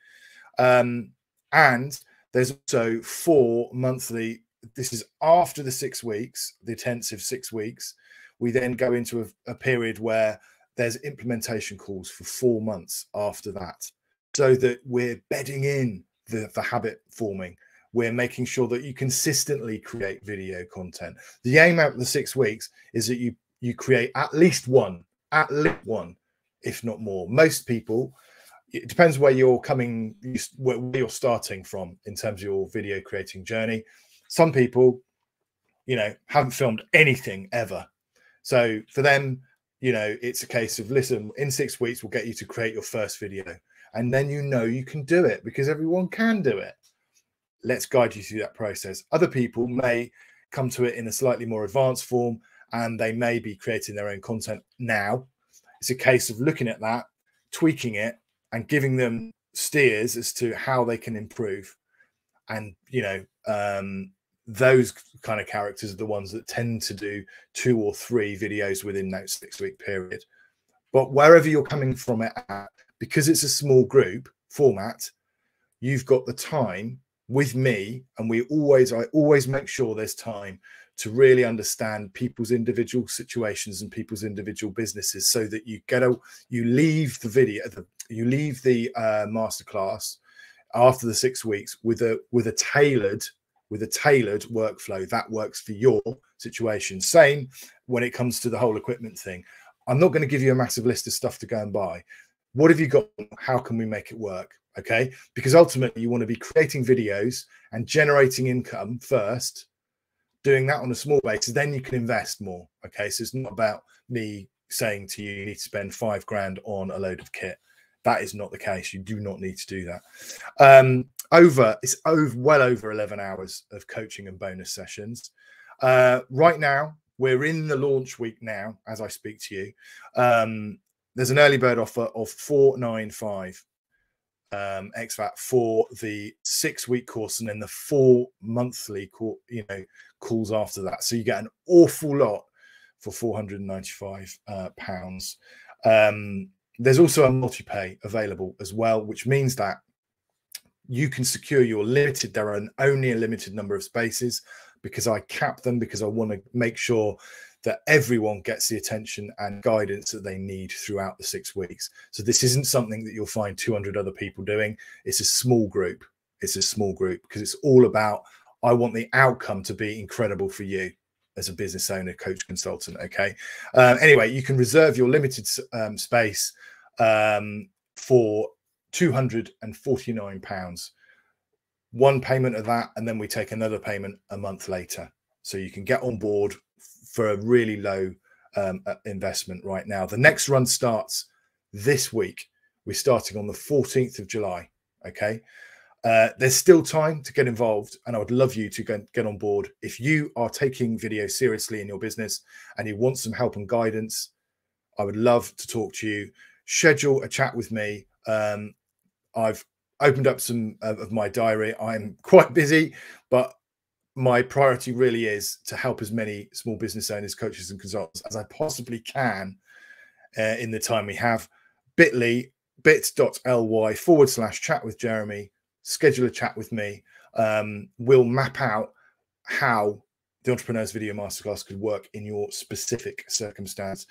Um, and there's also four monthly. This is after the six weeks, the intensive six weeks. We then go into a, a period where there's implementation calls for four months after that, so that we're bedding in the, the habit forming. We're making sure that you consistently create video content. The aim out of the six weeks is that you you create at least one, at least one, if not more. Most people it depends where you're coming, where you're starting from in terms of your video creating journey. Some people, you know, haven't filmed anything ever. So for them, you know, it's a case of listen, in six weeks, we'll get you to create your first video. And then you know you can do it because everyone can do it. Let's guide you through that process. Other people may come to it in a slightly more advanced form and they may be creating their own content now. It's a case of looking at that, tweaking it, and giving them steers as to how they can improve. And, you know, um, those kind of characters are the ones that tend to do two or three videos within that six week period. But wherever you're coming from it at, because it's a small group format, you've got the time with me, and we always, I always make sure there's time to really understand people's individual situations and people's individual businesses so that you get a you leave the video the, you leave the uh, masterclass after the six weeks with a with a tailored with a tailored workflow that works for your situation. Same when it comes to the whole equipment thing. I'm not going to give you a massive list of stuff to go and buy. What have you got? How can we make it work? Okay. Because ultimately, you want to be creating videos and generating income first, doing that on a small basis, then you can invest more. Okay. So it's not about me saying to you, you need to spend five grand on a load of kit. That is not the case. You do not need to do that. Um, over it's over well over 11 hours of coaching and bonus sessions uh, right now we're in the launch week now as i speak to you um, there's an early bird offer of 495 um, xvat for the six week course and then the four monthly call, you know calls after that. So you get an awful lot for 495 uh, pounds. Um, there's also a multi-pay available as well which means that you can secure your limited there are only a limited number of spaces because i cap them because i want to make sure that everyone gets the attention and guidance that they need throughout the six weeks. So this isn't something that you'll find 200 other people doing. It's a small group. It's a small group because it's all about i want the outcome to be incredible for you as a business owner coach consultant okay? Um, anyway you can reserve your limited um, space um, for 249 pounds. One payment of that and then we take another payment a month later. So you can get on board for a really low um, uh, investment right now. The next run starts this week. We're starting on the 14th of july okay? Uh, there's still time to get involved and i would love you to get, get on board. If you are taking video seriously in your business and you want some help and guidance i would love to talk to you. Schedule a chat with me. Um, I've opened up some of my diary. I'm quite busy, but my priority really is to help as many small business owners, coaches, and consultants as I possibly can uh, in the time we have. Bitly, bit.ly forward slash chat with Jeremy, schedule a chat with me. Um, we'll map out how the Entrepreneurs Video Masterclass could work in your specific circumstance.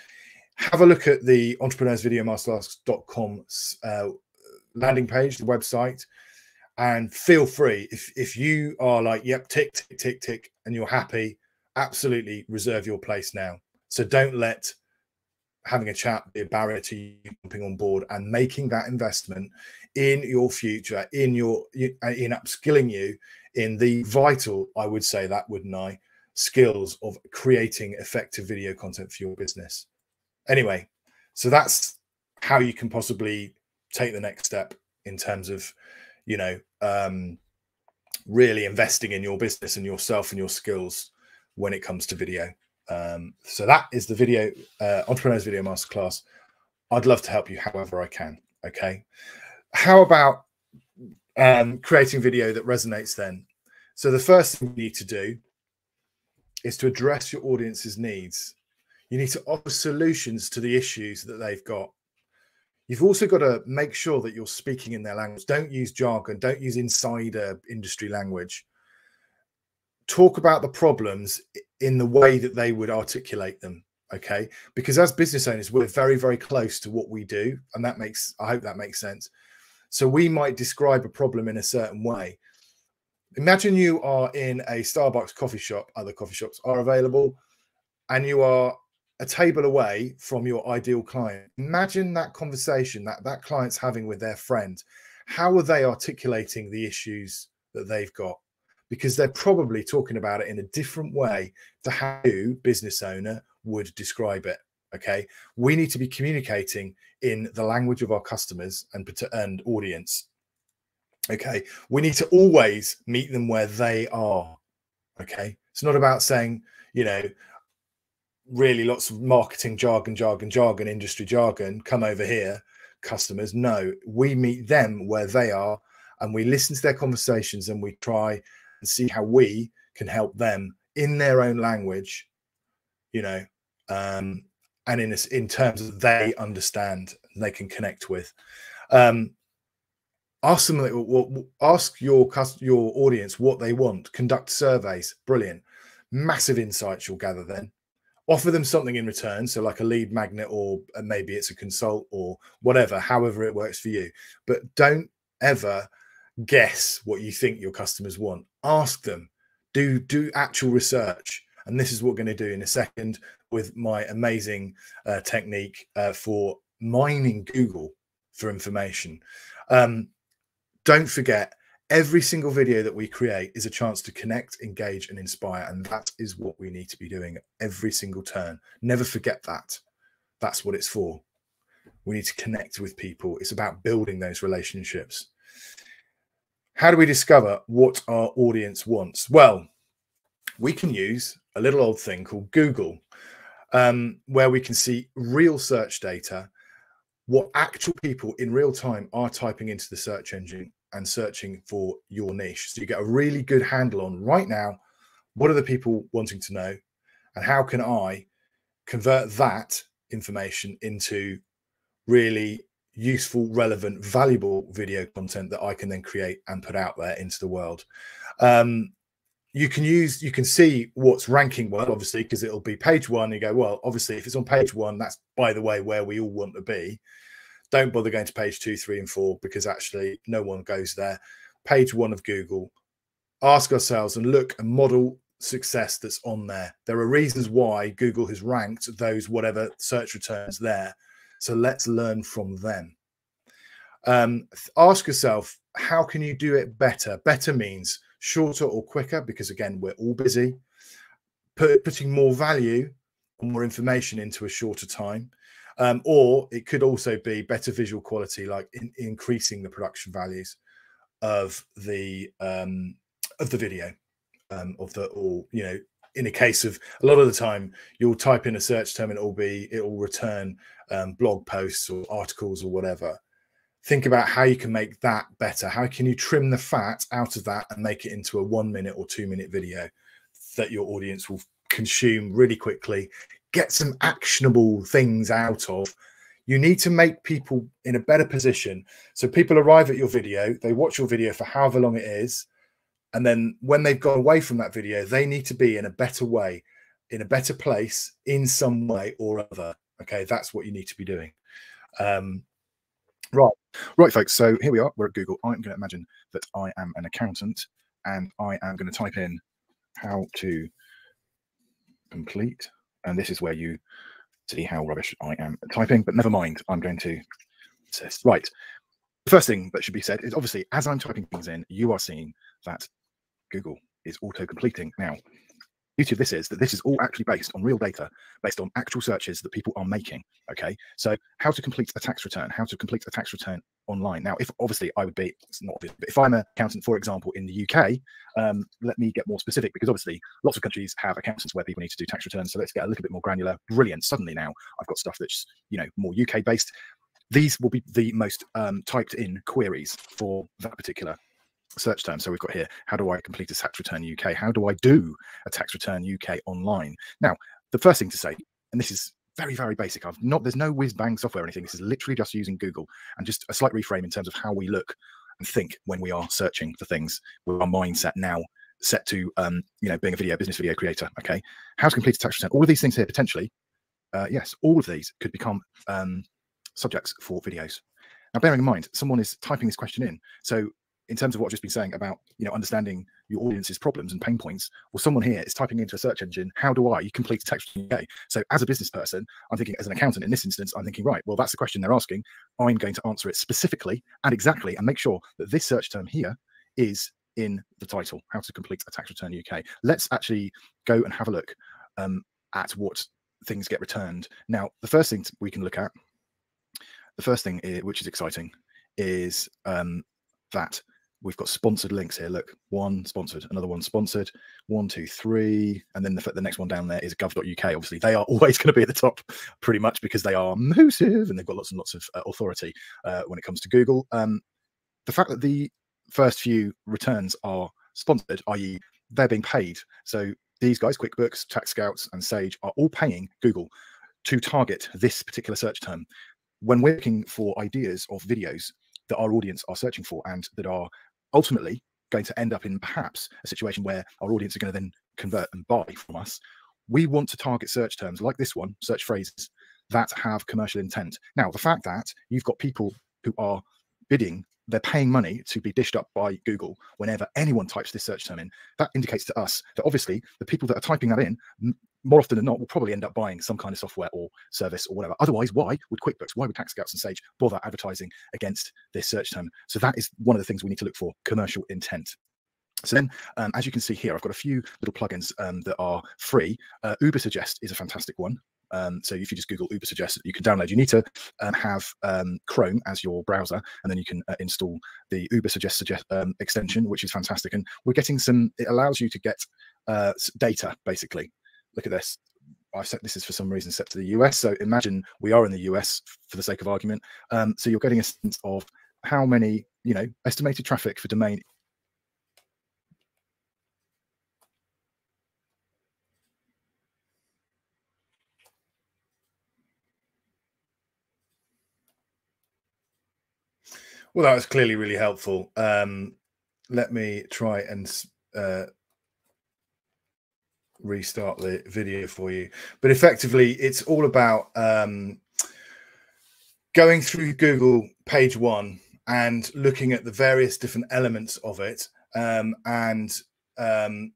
Have a look at the entrepreneursvideomasterclass.com uh, landing page, the website, and feel free if if you are like, yep, tick, tick, tick, tick, and you're happy, absolutely reserve your place now. So don't let having a chat be a barrier to you jumping on board and making that investment in your future, in your uh, in upskilling you in the vital, I would say that wouldn't I, skills of creating effective video content for your business. Anyway, so that's how you can possibly take the next step in terms of you know um, really investing in your business and yourself and your skills when it comes to video. Um, so that is the video uh, entrepreneurs video masterclass. I'd love to help you however i can okay? How about um, creating video that resonates then? So the first thing you need to do is to address your audience's needs. You need to offer solutions to the issues that they've got You've also got to make sure that you're speaking in their language. Don't use jargon, don't use insider industry language. Talk about the problems in the way that they would articulate them. Okay. Because as business owners, we're very, very close to what we do. And that makes, I hope that makes sense. So we might describe a problem in a certain way. Imagine you are in a Starbucks coffee shop, other coffee shops are available, and you are a table away from your ideal client. Imagine that conversation that that client's having with their friend. How are they articulating the issues that they've got? Because they're probably talking about it in a different way to how you, business owner, would describe it. Okay, we need to be communicating in the language of our customers and and audience. Okay, we need to always meet them where they are. Okay, it's not about saying you know really lots of marketing jargon, jargon, jargon, industry jargon. Come over here, customers. No, we meet them where they are, and we listen to their conversations and we try and see how we can help them in their own language. You know, um, and in in terms of they understand they can connect with. Um, ask them, ask your your audience what they want. Conduct surveys. Brilliant, massive insights you'll gather then. Offer them something in return, so like a lead magnet, or maybe it's a consult, or whatever, however it works for you. But don't ever guess what you think your customers want. Ask them. Do do actual research. And this is what we're going to do in a second with my amazing uh, technique uh, for mining Google for information. Um, don't forget, every single video that we create is a chance to connect, engage, and inspire. And that is what we need to be doing every single turn. Never forget that. That's what it's for. We need to connect with people. It's about building those relationships. How do we discover what our audience wants? Well, we can use a little old thing called Google um, where we can see real search data, what actual people in real time are typing into the search engine and searching for your niche. So you get a really good handle on right now, what are the people wanting to know and how can I convert that information into really useful, relevant, valuable video content that I can then create and put out there into the world. Um, you can use you can see what's ranking well obviously because it'll be page one you go well obviously if it's on page one that's by the way where we all want to be don't bother going to page two three and four because actually no one goes there. Page one of google. Ask ourselves and look and model success that's on there. There are reasons why google has ranked those whatever search returns there. So let's learn from them. Um, ask yourself how can you do it better? Better means shorter or quicker because again we're all busy. Put, putting more value and more information into a shorter time um, or it could also be better visual quality like in, increasing the production values of the um, of the video um, of the or you know in a case of a lot of the time you'll type in a search term and it'll be it will return um, blog posts or articles or whatever think about how you can make that better. How can you trim the fat out of that and make it into a one minute or two minute video that your audience will consume really quickly, get some actionable things out of. You need to make people in a better position. So people arrive at your video, they watch your video for however long it is. And then when they've gone away from that video, they need to be in a better way, in a better place in some way or other. Okay, that's what you need to be doing. Um, Right. Right, folks. So here we are. We're at Google. I'm going to imagine that I am an accountant and I am going to type in how to complete. And this is where you see how rubbish I am typing, but never mind. I'm going to assist. Right. The first thing that should be said is obviously, as I'm typing things in, you are seeing that Google is auto completing. Now, beauty of this is that this is all actually based on real data, based on actual searches that people are making. Okay, so how to complete a tax return, how to complete a tax return online. Now, if obviously I would be, it's not obvious, but if I'm an accountant, for example, in the UK, um, let me get more specific because obviously lots of countries have accountants where people need to do tax returns. So let's get a little bit more granular. Brilliant. Suddenly now I've got stuff that's, you know, more UK based. These will be the most um, typed in queries for that particular search term. So we've got here, how do I complete a tax return UK? How do I do a tax return UK online? Now, the first thing to say, and this is very, very basic. I've not, there's no whiz bang software or anything. This is literally just using Google and just a slight reframe in terms of how we look and think when we are searching for things with our mindset now set to, um, you know, being a video, business video creator. Okay. How to complete a tax return. All of these things here, potentially, uh, yes, all of these could become um, subjects for videos. Now, bearing in mind, someone is typing this question in. So in terms of what I've just been saying about you know understanding your audience's problems and pain points, well, someone here is typing into a search engine, how do I complete a text UK? So as a business person, I'm thinking as an accountant in this instance, I'm thinking, right, well, that's the question they're asking. I'm going to answer it specifically and exactly and make sure that this search term here is in the title, how to complete a tax return UK. Let's actually go and have a look um, at what things get returned. Now, the first thing we can look at, the first thing which is exciting, is um, that we've got sponsored links here. Look, one sponsored, another one sponsored, one, two, three, and then the, the next one down there is gov.uk. Obviously, they are always going to be at the top pretty much because they are massive and they've got lots and lots of uh, authority uh, when it comes to Google. Um, the fact that the first few returns are sponsored, i.e., they're being paid. So these guys, QuickBooks, Tax Scouts, and Sage, are all paying Google to target this particular search term. When we're looking for ideas of videos that our audience are searching for and that are ultimately going to end up in perhaps a situation where our audience are going to then convert and buy from us, we want to target search terms like this one, search phrases that have commercial intent. Now, the fact that you've got people who are bidding they're paying money to be dished up by Google whenever anyone types this search term in. That indicates to us that obviously the people that are typing that in, more often than not, we'll probably end up buying some kind of software or service or whatever. Otherwise, why would QuickBooks, why would Tax Scouts and Sage bother advertising against this search term? So that is one of the things we need to look for: commercial intent. So then, um, as you can see here, I've got a few little plugins um, that are free. Uh, Ubersuggest is a fantastic one. Um, so if you just Google Ubersuggest, you can download. You need to um, have um, Chrome as your browser, and then you can uh, install the Ubersuggest suggest, um, extension, which is fantastic. And we're getting some. It allows you to get uh, data basically. Look at this. I've set this is for some reason set to the US. So imagine we are in the US for the sake of argument. Um, so you're getting a sense of how many, you know, estimated traffic for domain Well, that was clearly really helpful. Um, let me try and uh, restart the video for you. But effectively, it's all about um, going through Google page one and looking at the various different elements of it um, and um,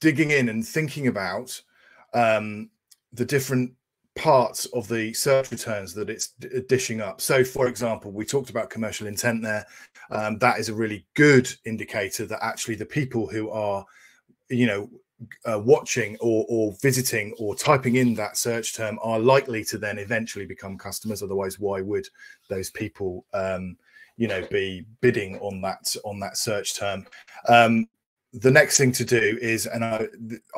digging in and thinking about um, the different parts of the search returns that it's dishing up. So, for example, we talked about commercial intent there. Um, that is a really good indicator that actually the people who are, you know, uh, watching or, or visiting or typing in that search term are likely to then eventually become customers. Otherwise, why would those people, um, you know, be bidding on that on that search term? Um, the next thing to do is, and I,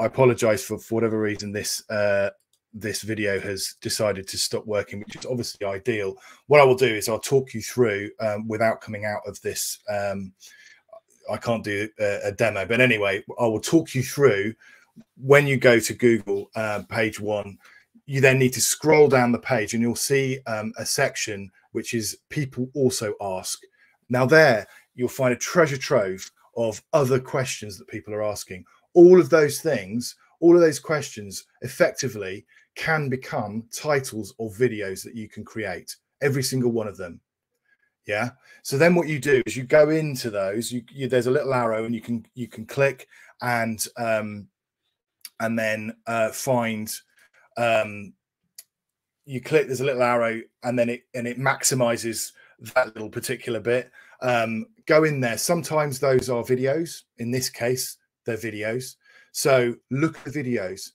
I apologize for, for whatever reason this uh, this video has decided to stop working, which is obviously ideal. What I will do is I'll talk you through um, without coming out of this. Um, I can't do a, a, demo, but anyway, I will talk you through when you go to Google uh, page one. You then need to scroll down the page and you'll see um, a section which is people also ask. Now, there you'll find a treasure trove of other questions that people are asking. All of those things, all of those questions effectively can become titles or videos that you can create, every single one of them. Yeah. So then what you do is you go into those, you, you there's a little arrow and you can you can click and um and then uh find um you click there's a little arrow and then it and it maximizes that little particular bit um go in there sometimes those are videos in this case they're videos so look at the videos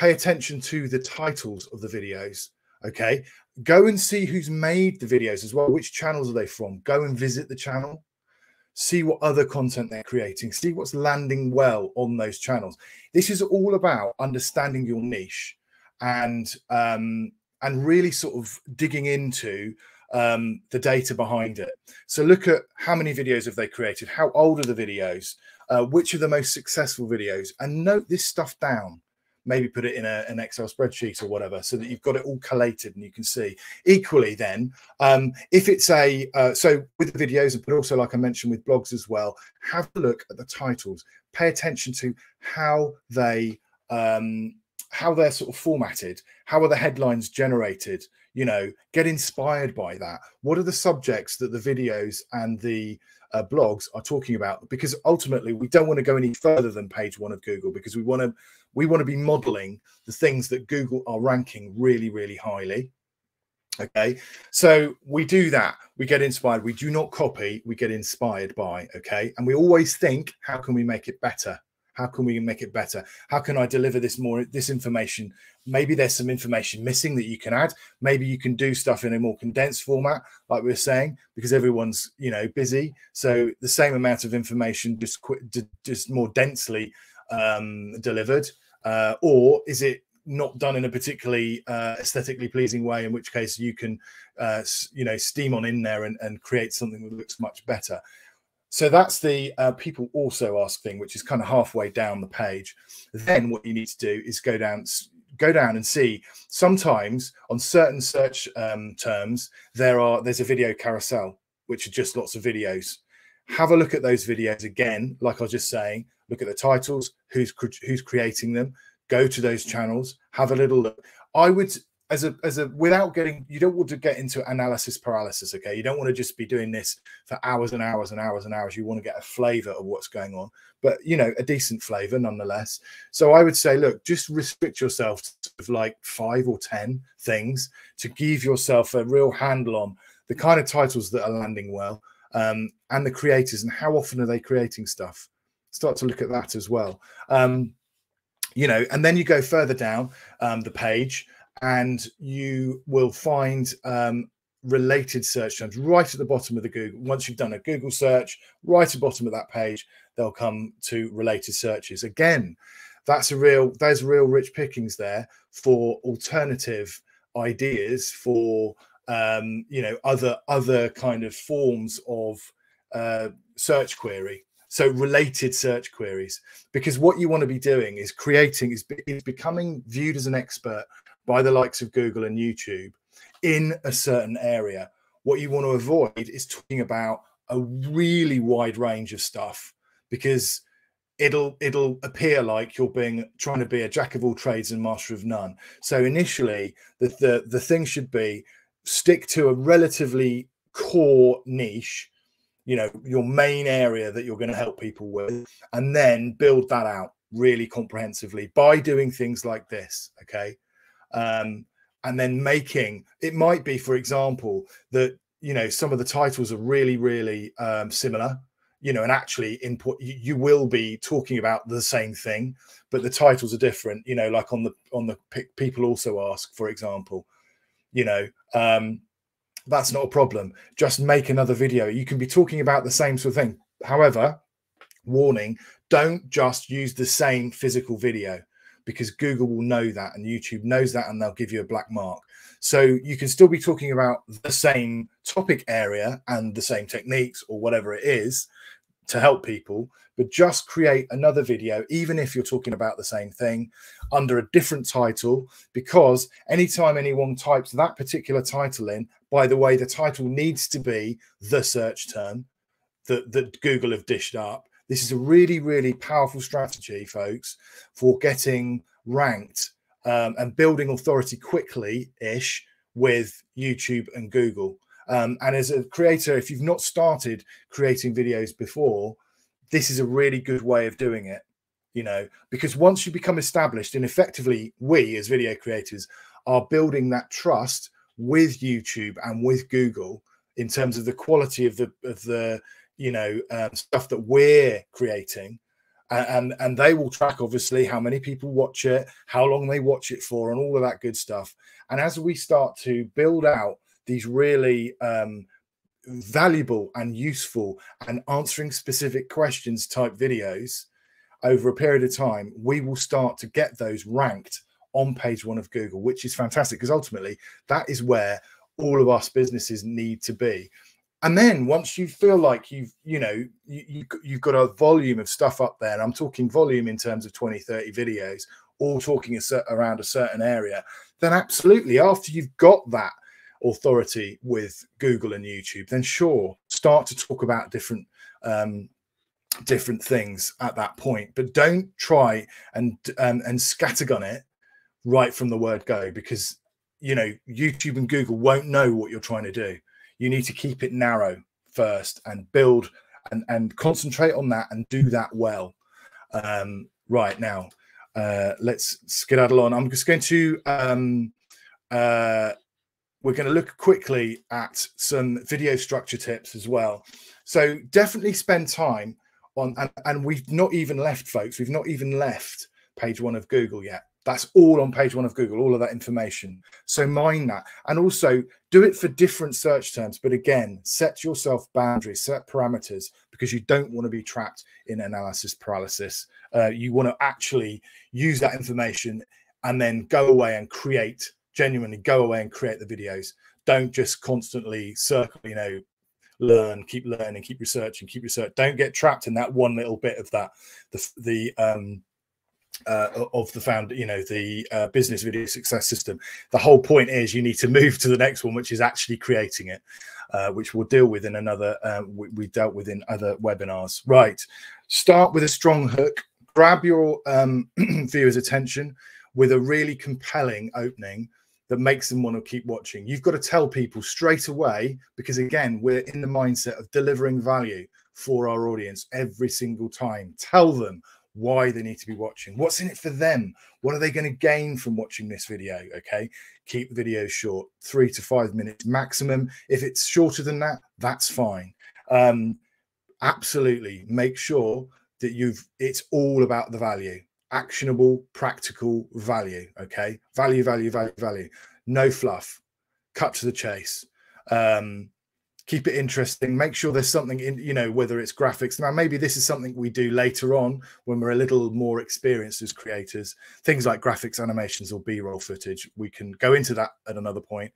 pay attention to the titles of the videos. Okay. Go and see who's made the videos as well. Which channels are they from? Go and visit the channel. See what other content they're creating. See what's landing well on those channels. This is all about understanding your niche and um, and really sort of digging into um, the data behind it. So look at how many videos have they created? How old are the videos? Uh, which are the most successful videos? And note this stuff down maybe put it in a, an Excel spreadsheet or whatever, so that you've got it all collated and you can see. Equally, then, um, if it's a uh, so with the videos, but also like I mentioned with blogs as well, have a look at the titles. Pay attention to how they um, how they're sort of formatted. How are the headlines generated? You know, get inspired by that. What are the subjects that the videos and the uh, blogs are talking about? Because ultimately, we don't want to go any further than page one of Google because we want to we want to be modeling the things that Google are ranking really, really highly. Okay, so we do that. We get inspired. We do not copy. We get inspired by. Okay, and we always think, how can we make it better? how can we make it better how can i deliver this more this information maybe there's some information missing that you can add maybe you can do stuff in a more condensed format like we are saying because everyone's you know busy so the same amount of information just just more densely um, delivered uh, or is it not done in a particularly uh, aesthetically pleasing way in which case you can uh, you know steam on in there and, and create something that looks much better so that's the uh, people also ask thing, which is kind of halfway down the page. Then what you need to do is go down, go down and see. Sometimes on certain search um, terms, there are there's a video carousel, which are just lots of videos. Have a look at those videos again, like I was just saying. Look at the titles, who's who's creating them. Go to those channels, have a little look. I would as a as a without getting you don't want to get into analysis paralysis okay you don't want to just be doing this for hours and hours and hours and hours you want to get a flavor of what's going on but you know a decent flavor nonetheless so i would say look just restrict yourself to like five or ten things to give yourself a real handle on the kind of titles that are landing well um, and the creators and how often are they creating stuff start to look at that as well um, you know and then you go further down um, the page and you will find um, related search terms right at the bottom of the Google. Once you've done a Google search, right at the bottom of that page, they'll come to related searches. Again, that's a real there's real rich pickings there for alternative ideas for um, you know other other kind of forms of uh, search query so related search queries because what you want to be doing is creating is, is becoming viewed as an expert by the likes of Google and YouTube in a certain area. What you want to avoid is talking about a really wide range of stuff because it'll it'll appear like you're being trying to be a jack of all trades and master of none. So initially, the the, the thing should be stick to a relatively core niche you know your main area that you're going to help people with and then build that out really comprehensively by doing things like this okay um, and then making it might be, for example, that you know some of the titles are really, really um, similar. You know, and actually, input you, you will be talking about the same thing, but the titles are different. You know, like on the on the people also ask, for example, you know, um, that's not a problem. Just make another video. You can be talking about the same sort of thing. However, warning: don't just use the same physical video because Google will know that and YouTube knows that and they'll give you a black mark. So you can still be talking about the same topic area and the same techniques or whatever it is to help people, but just create another video, even if you're talking about the same thing under a different title, because anytime anyone types that particular title in, by the way, the title needs to be the search term that, that Google have dished up this is a really, really powerful strategy, folks, for getting ranked um, and building authority quickly ish with YouTube and Google. Um, and as a creator, if you've not started creating videos before, this is a really good way of doing it. You know, because once you become established, and effectively, we as video creators are building that trust with YouTube and with Google in terms of the quality of the of the you know um, stuff that we're creating. And and they will track obviously how many people watch it how long they watch it for and all of that good stuff. And as we start to build out these really um, valuable and useful and answering specific questions type videos over a period of time we will start to get those ranked on page one of google which is fantastic because ultimately that is where all of us businesses need to be. And then once you feel like you've you know you, you have got a volume of stuff up there and i'm talking volume in terms of 20 30 videos all talking a around a certain area then absolutely after you've got that authority with google and youtube then sure start to talk about different um, different things at that point. But don't try and um, and scattergun it right from the word go because you know youtube and google won't know what you're trying to do you need to keep it narrow first and build and, and concentrate on that and do that well. Um, right now, uh, let's skedaddle on. I'm just going to, um, uh, we're going to look quickly at some video structure tips as well. So definitely spend time on and, and we've not even left folks we've not even left page one of google yet that's all on page one of google all of that information. So mind that. And also do it for different search terms but again set yourself boundaries set parameters because you don't want to be trapped in analysis paralysis. Uh, you want to actually use that information and then go away and create genuinely go away and create the videos. Don't just constantly circle you know learn keep learning keep researching keep research. Don't get trapped in that one little bit of that. The the um uh, of the found you know the uh, business video success system the whole point is you need to move to the next one which is actually creating it uh, which we'll deal with in another uh, we, we, dealt with in other webinars right start with a strong hook grab your um, viewers attention with a really compelling opening that makes them want to keep watching. You've got to tell people straight away because, again, we're in the mindset of delivering value for our audience every single time. Tell them why they need to be watching, what's in it for them, what are they going to gain from watching this video? Okay, keep videos short, three to five minutes maximum. If it's shorter than that, that's fine. Um, absolutely make sure that you've it's all about the value actionable, practical value. Okay. Value, value, value, value. No fluff. Cut to the chase. Um, keep it interesting. Make sure there's something in, you know, whether it's graphics. Now, maybe this is something we do later on when we're a little more experienced as creators. Things like graphics, animations, or B roll footage. We can go into that at another point.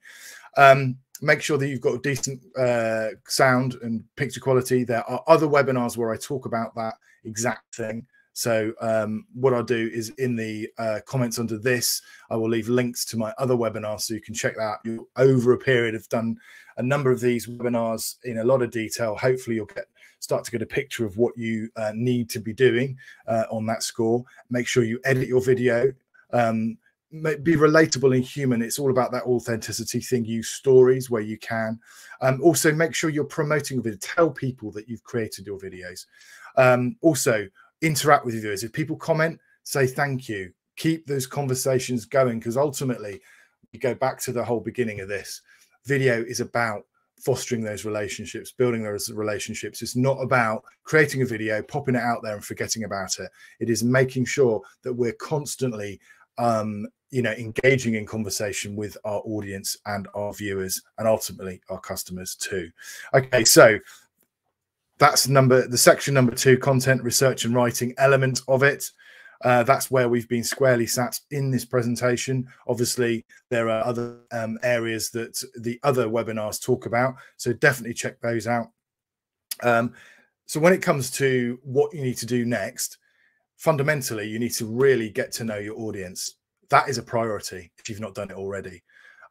Um, make sure that you've got a decent uh, sound and picture quality. There are other webinars where I talk about that exact thing. So um, what I'll do is in the uh, comments under this, I will leave links to my other webinars so you can check that out. You over a period have done a number of these webinars in a lot of detail. Hopefully you'll get start to get a picture of what you uh, need to be doing uh, on that score. Make sure you edit your video. Um, be relatable and human. It's all about that authenticity thing. Use stories where you can. Um, also, make sure you're promoting your video. Tell people that you've created your videos. Um, also, interact with your viewers. If people comment, say thank you. Keep those conversations going because ultimately, you go back to the whole beginning of this. Video is about fostering those relationships, building those relationships. It's not about creating a video, popping it out there and forgetting about it. It is making sure that we're constantly um, you know, engaging in conversation with our audience and our viewers and ultimately our customers too. Okay, so that's number the section number two content research and writing element of it uh, that's where we've been squarely sat in this presentation. Obviously there are other um, areas that the other webinars talk about so definitely check those out. Um, so when it comes to what you need to do next fundamentally you need to really get to know your audience. That is a priority if you've not done it already.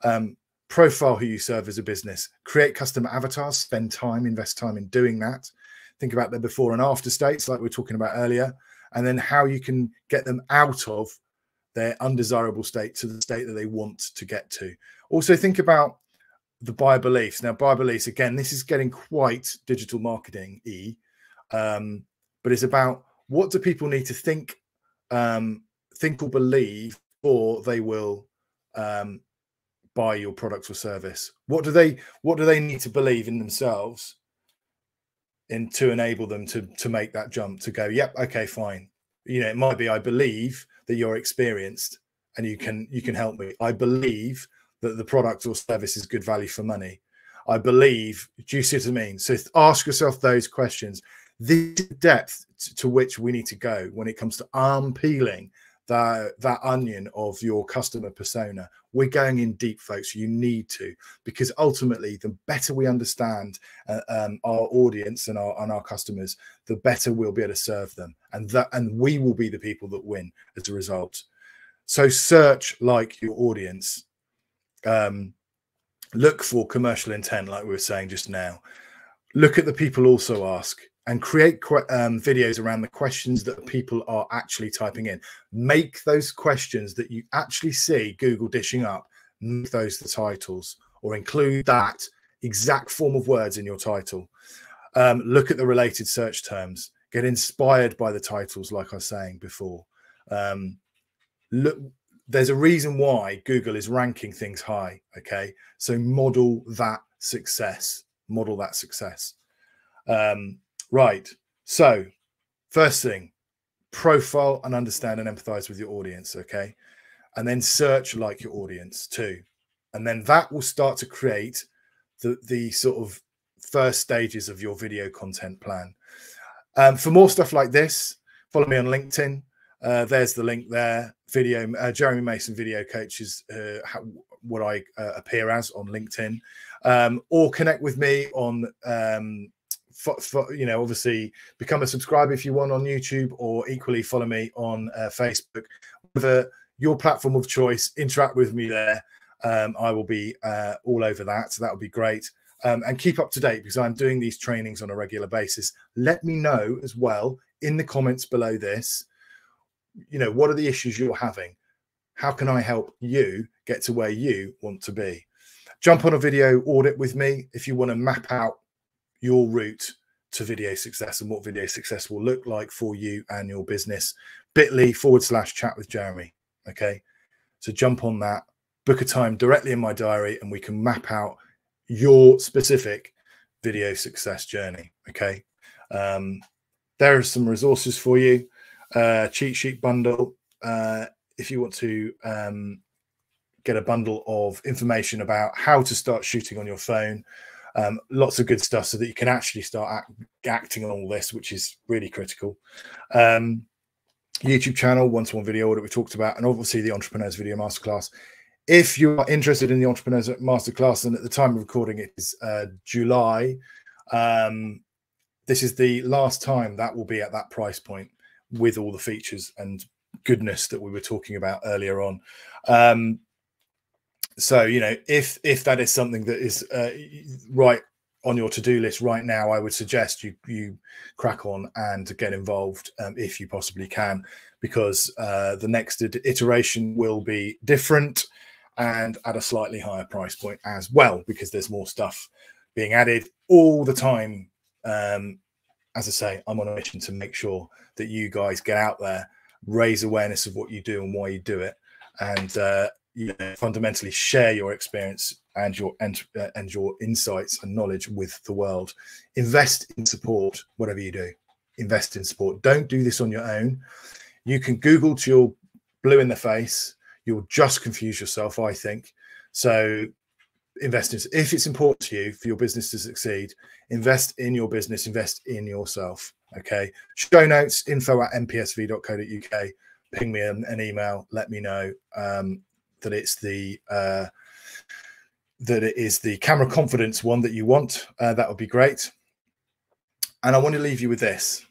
Um, profile who you serve as a business, create custom avatars, spend time, invest time in doing that. Think about the before and after states, like we are talking about earlier, and then how you can get them out of their undesirable state to the state that they want to get to. Also, think about the buyer beliefs. Now, buyer beliefs, again, this is getting quite digital marketing e, um, but it's about what do people need to think, um, think or believe, or they will um, buy your product or service? What do they what do they need to believe in themselves in to enable them to to make that jump to go, yep, okay, fine. You know, it might be I believe that you're experienced and you can you can help me. I believe that the product or service is good value for money. I believe, do you see what I mean? So ask yourself those questions. The depth to which we need to go when it comes to arm peeling that that onion of your customer persona. We're going in deep folks. You need to because ultimately the better we understand uh, um, our audience and our and our customers the better we'll be able to serve them. And that and we will be the people that win as a result. So search like your audience. Um, look for commercial intent like we were saying just now. Look at the people also ask and create um, videos around the questions that people are actually typing in. Make those questions that you actually see Google dishing up, make those the titles or include that exact form of words in your title. Um, look at the related search terms. Get inspired by the titles, like I was saying before. Um, look, there's a reason why Google is ranking things high. Okay, so model that success. Model that success. Um, Right. So first thing, profile and understand and empathize with your audience. Okay. And then search like your audience too. And then that will start to create the, the sort of first stages of your video content plan. Um, for more stuff like this, follow me on LinkedIn. Uh, there's the link there. Video uh, Jeremy Mason Video Coach is uh, how, what I uh, appear as on LinkedIn, um, or connect with me on. Um, for, for, you know, obviously, become a subscriber if you want on YouTube, or equally follow me on uh, Facebook. Whether your platform of choice, interact with me there. Um, I will be uh, all over that, so that would be great. Um, and keep up to date because I'm doing these trainings on a regular basis. Let me know as well in the comments below this you know what are the issues you're having how can i help you get to where you want to be jump on a video audit with me if you want to map out your route to video success and what video success will look like for you and your business bit.ly forward slash chat with jeremy okay so jump on that book a time directly in my diary and we can map out your specific video success journey okay um, there are some resources for you uh, cheat sheet bundle. Uh, if you want to um, get a bundle of information about how to start shooting on your phone, um, lots of good stuff so that you can actually start act, acting on all this, which is really critical. Um, YouTube channel, one to one video that we talked about, and obviously the Entrepreneurs Video Masterclass. If you are interested in the Entrepreneurs Masterclass, and at the time of recording it is uh, July, um, this is the last time that will be at that price point with all the features and goodness that we were talking about earlier on. Um, so you know, if if that is something that is uh, right on your to-do list right now, I would suggest you you crack on and get involved um, if you possibly can, because uh, the next iteration will be different and at a slightly higher price point as well, because there's more stuff being added all the time. Um, as I say, I'm on a mission to make sure that you guys get out there, raise awareness of what you do and why you do it, and uh, you know, fundamentally share your experience and your and, uh, and your insights and knowledge with the world. Invest in support, whatever you do. Invest in support. Don't do this on your own. You can Google till you're blue in the face. You'll just confuse yourself, I think. So investors if it's important to you for your business to succeed invest in your business invest in yourself okay show notes info at mpsv.co.uk ping me an, an email let me know um, that it's the uh, that it is the camera confidence one that you want. Uh, that would be great. And i want to leave you with this.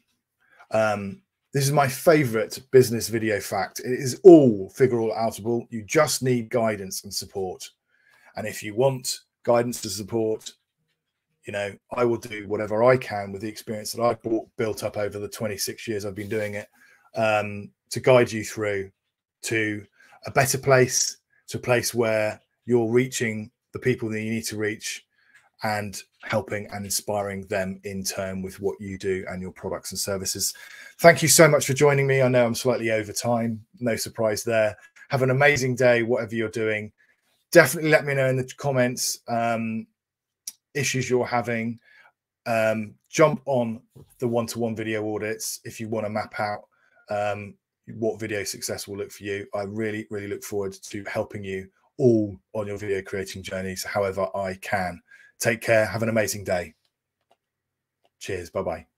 Um, this is my favorite business video fact. It is all figure all outable. You just need guidance and support. And if you want guidance to support, you know, I will do whatever I can with the experience that I've bought, built up over the 26 years I've been doing it um, to guide you through to a better place, to a place where you're reaching the people that you need to reach and helping and inspiring them in turn with what you do and your products and services. Thank you so much for joining me. I know I'm slightly over time, no surprise there. Have an amazing day, whatever you're doing definitely let me know in the comments um, issues you're having. Um, jump on the one-to-one video audits if you want to map out um, what video success will look for you. I really, really look forward to helping you all on your video creating journeys, however I can. Take care. Have an amazing day. Cheers. Bye bye.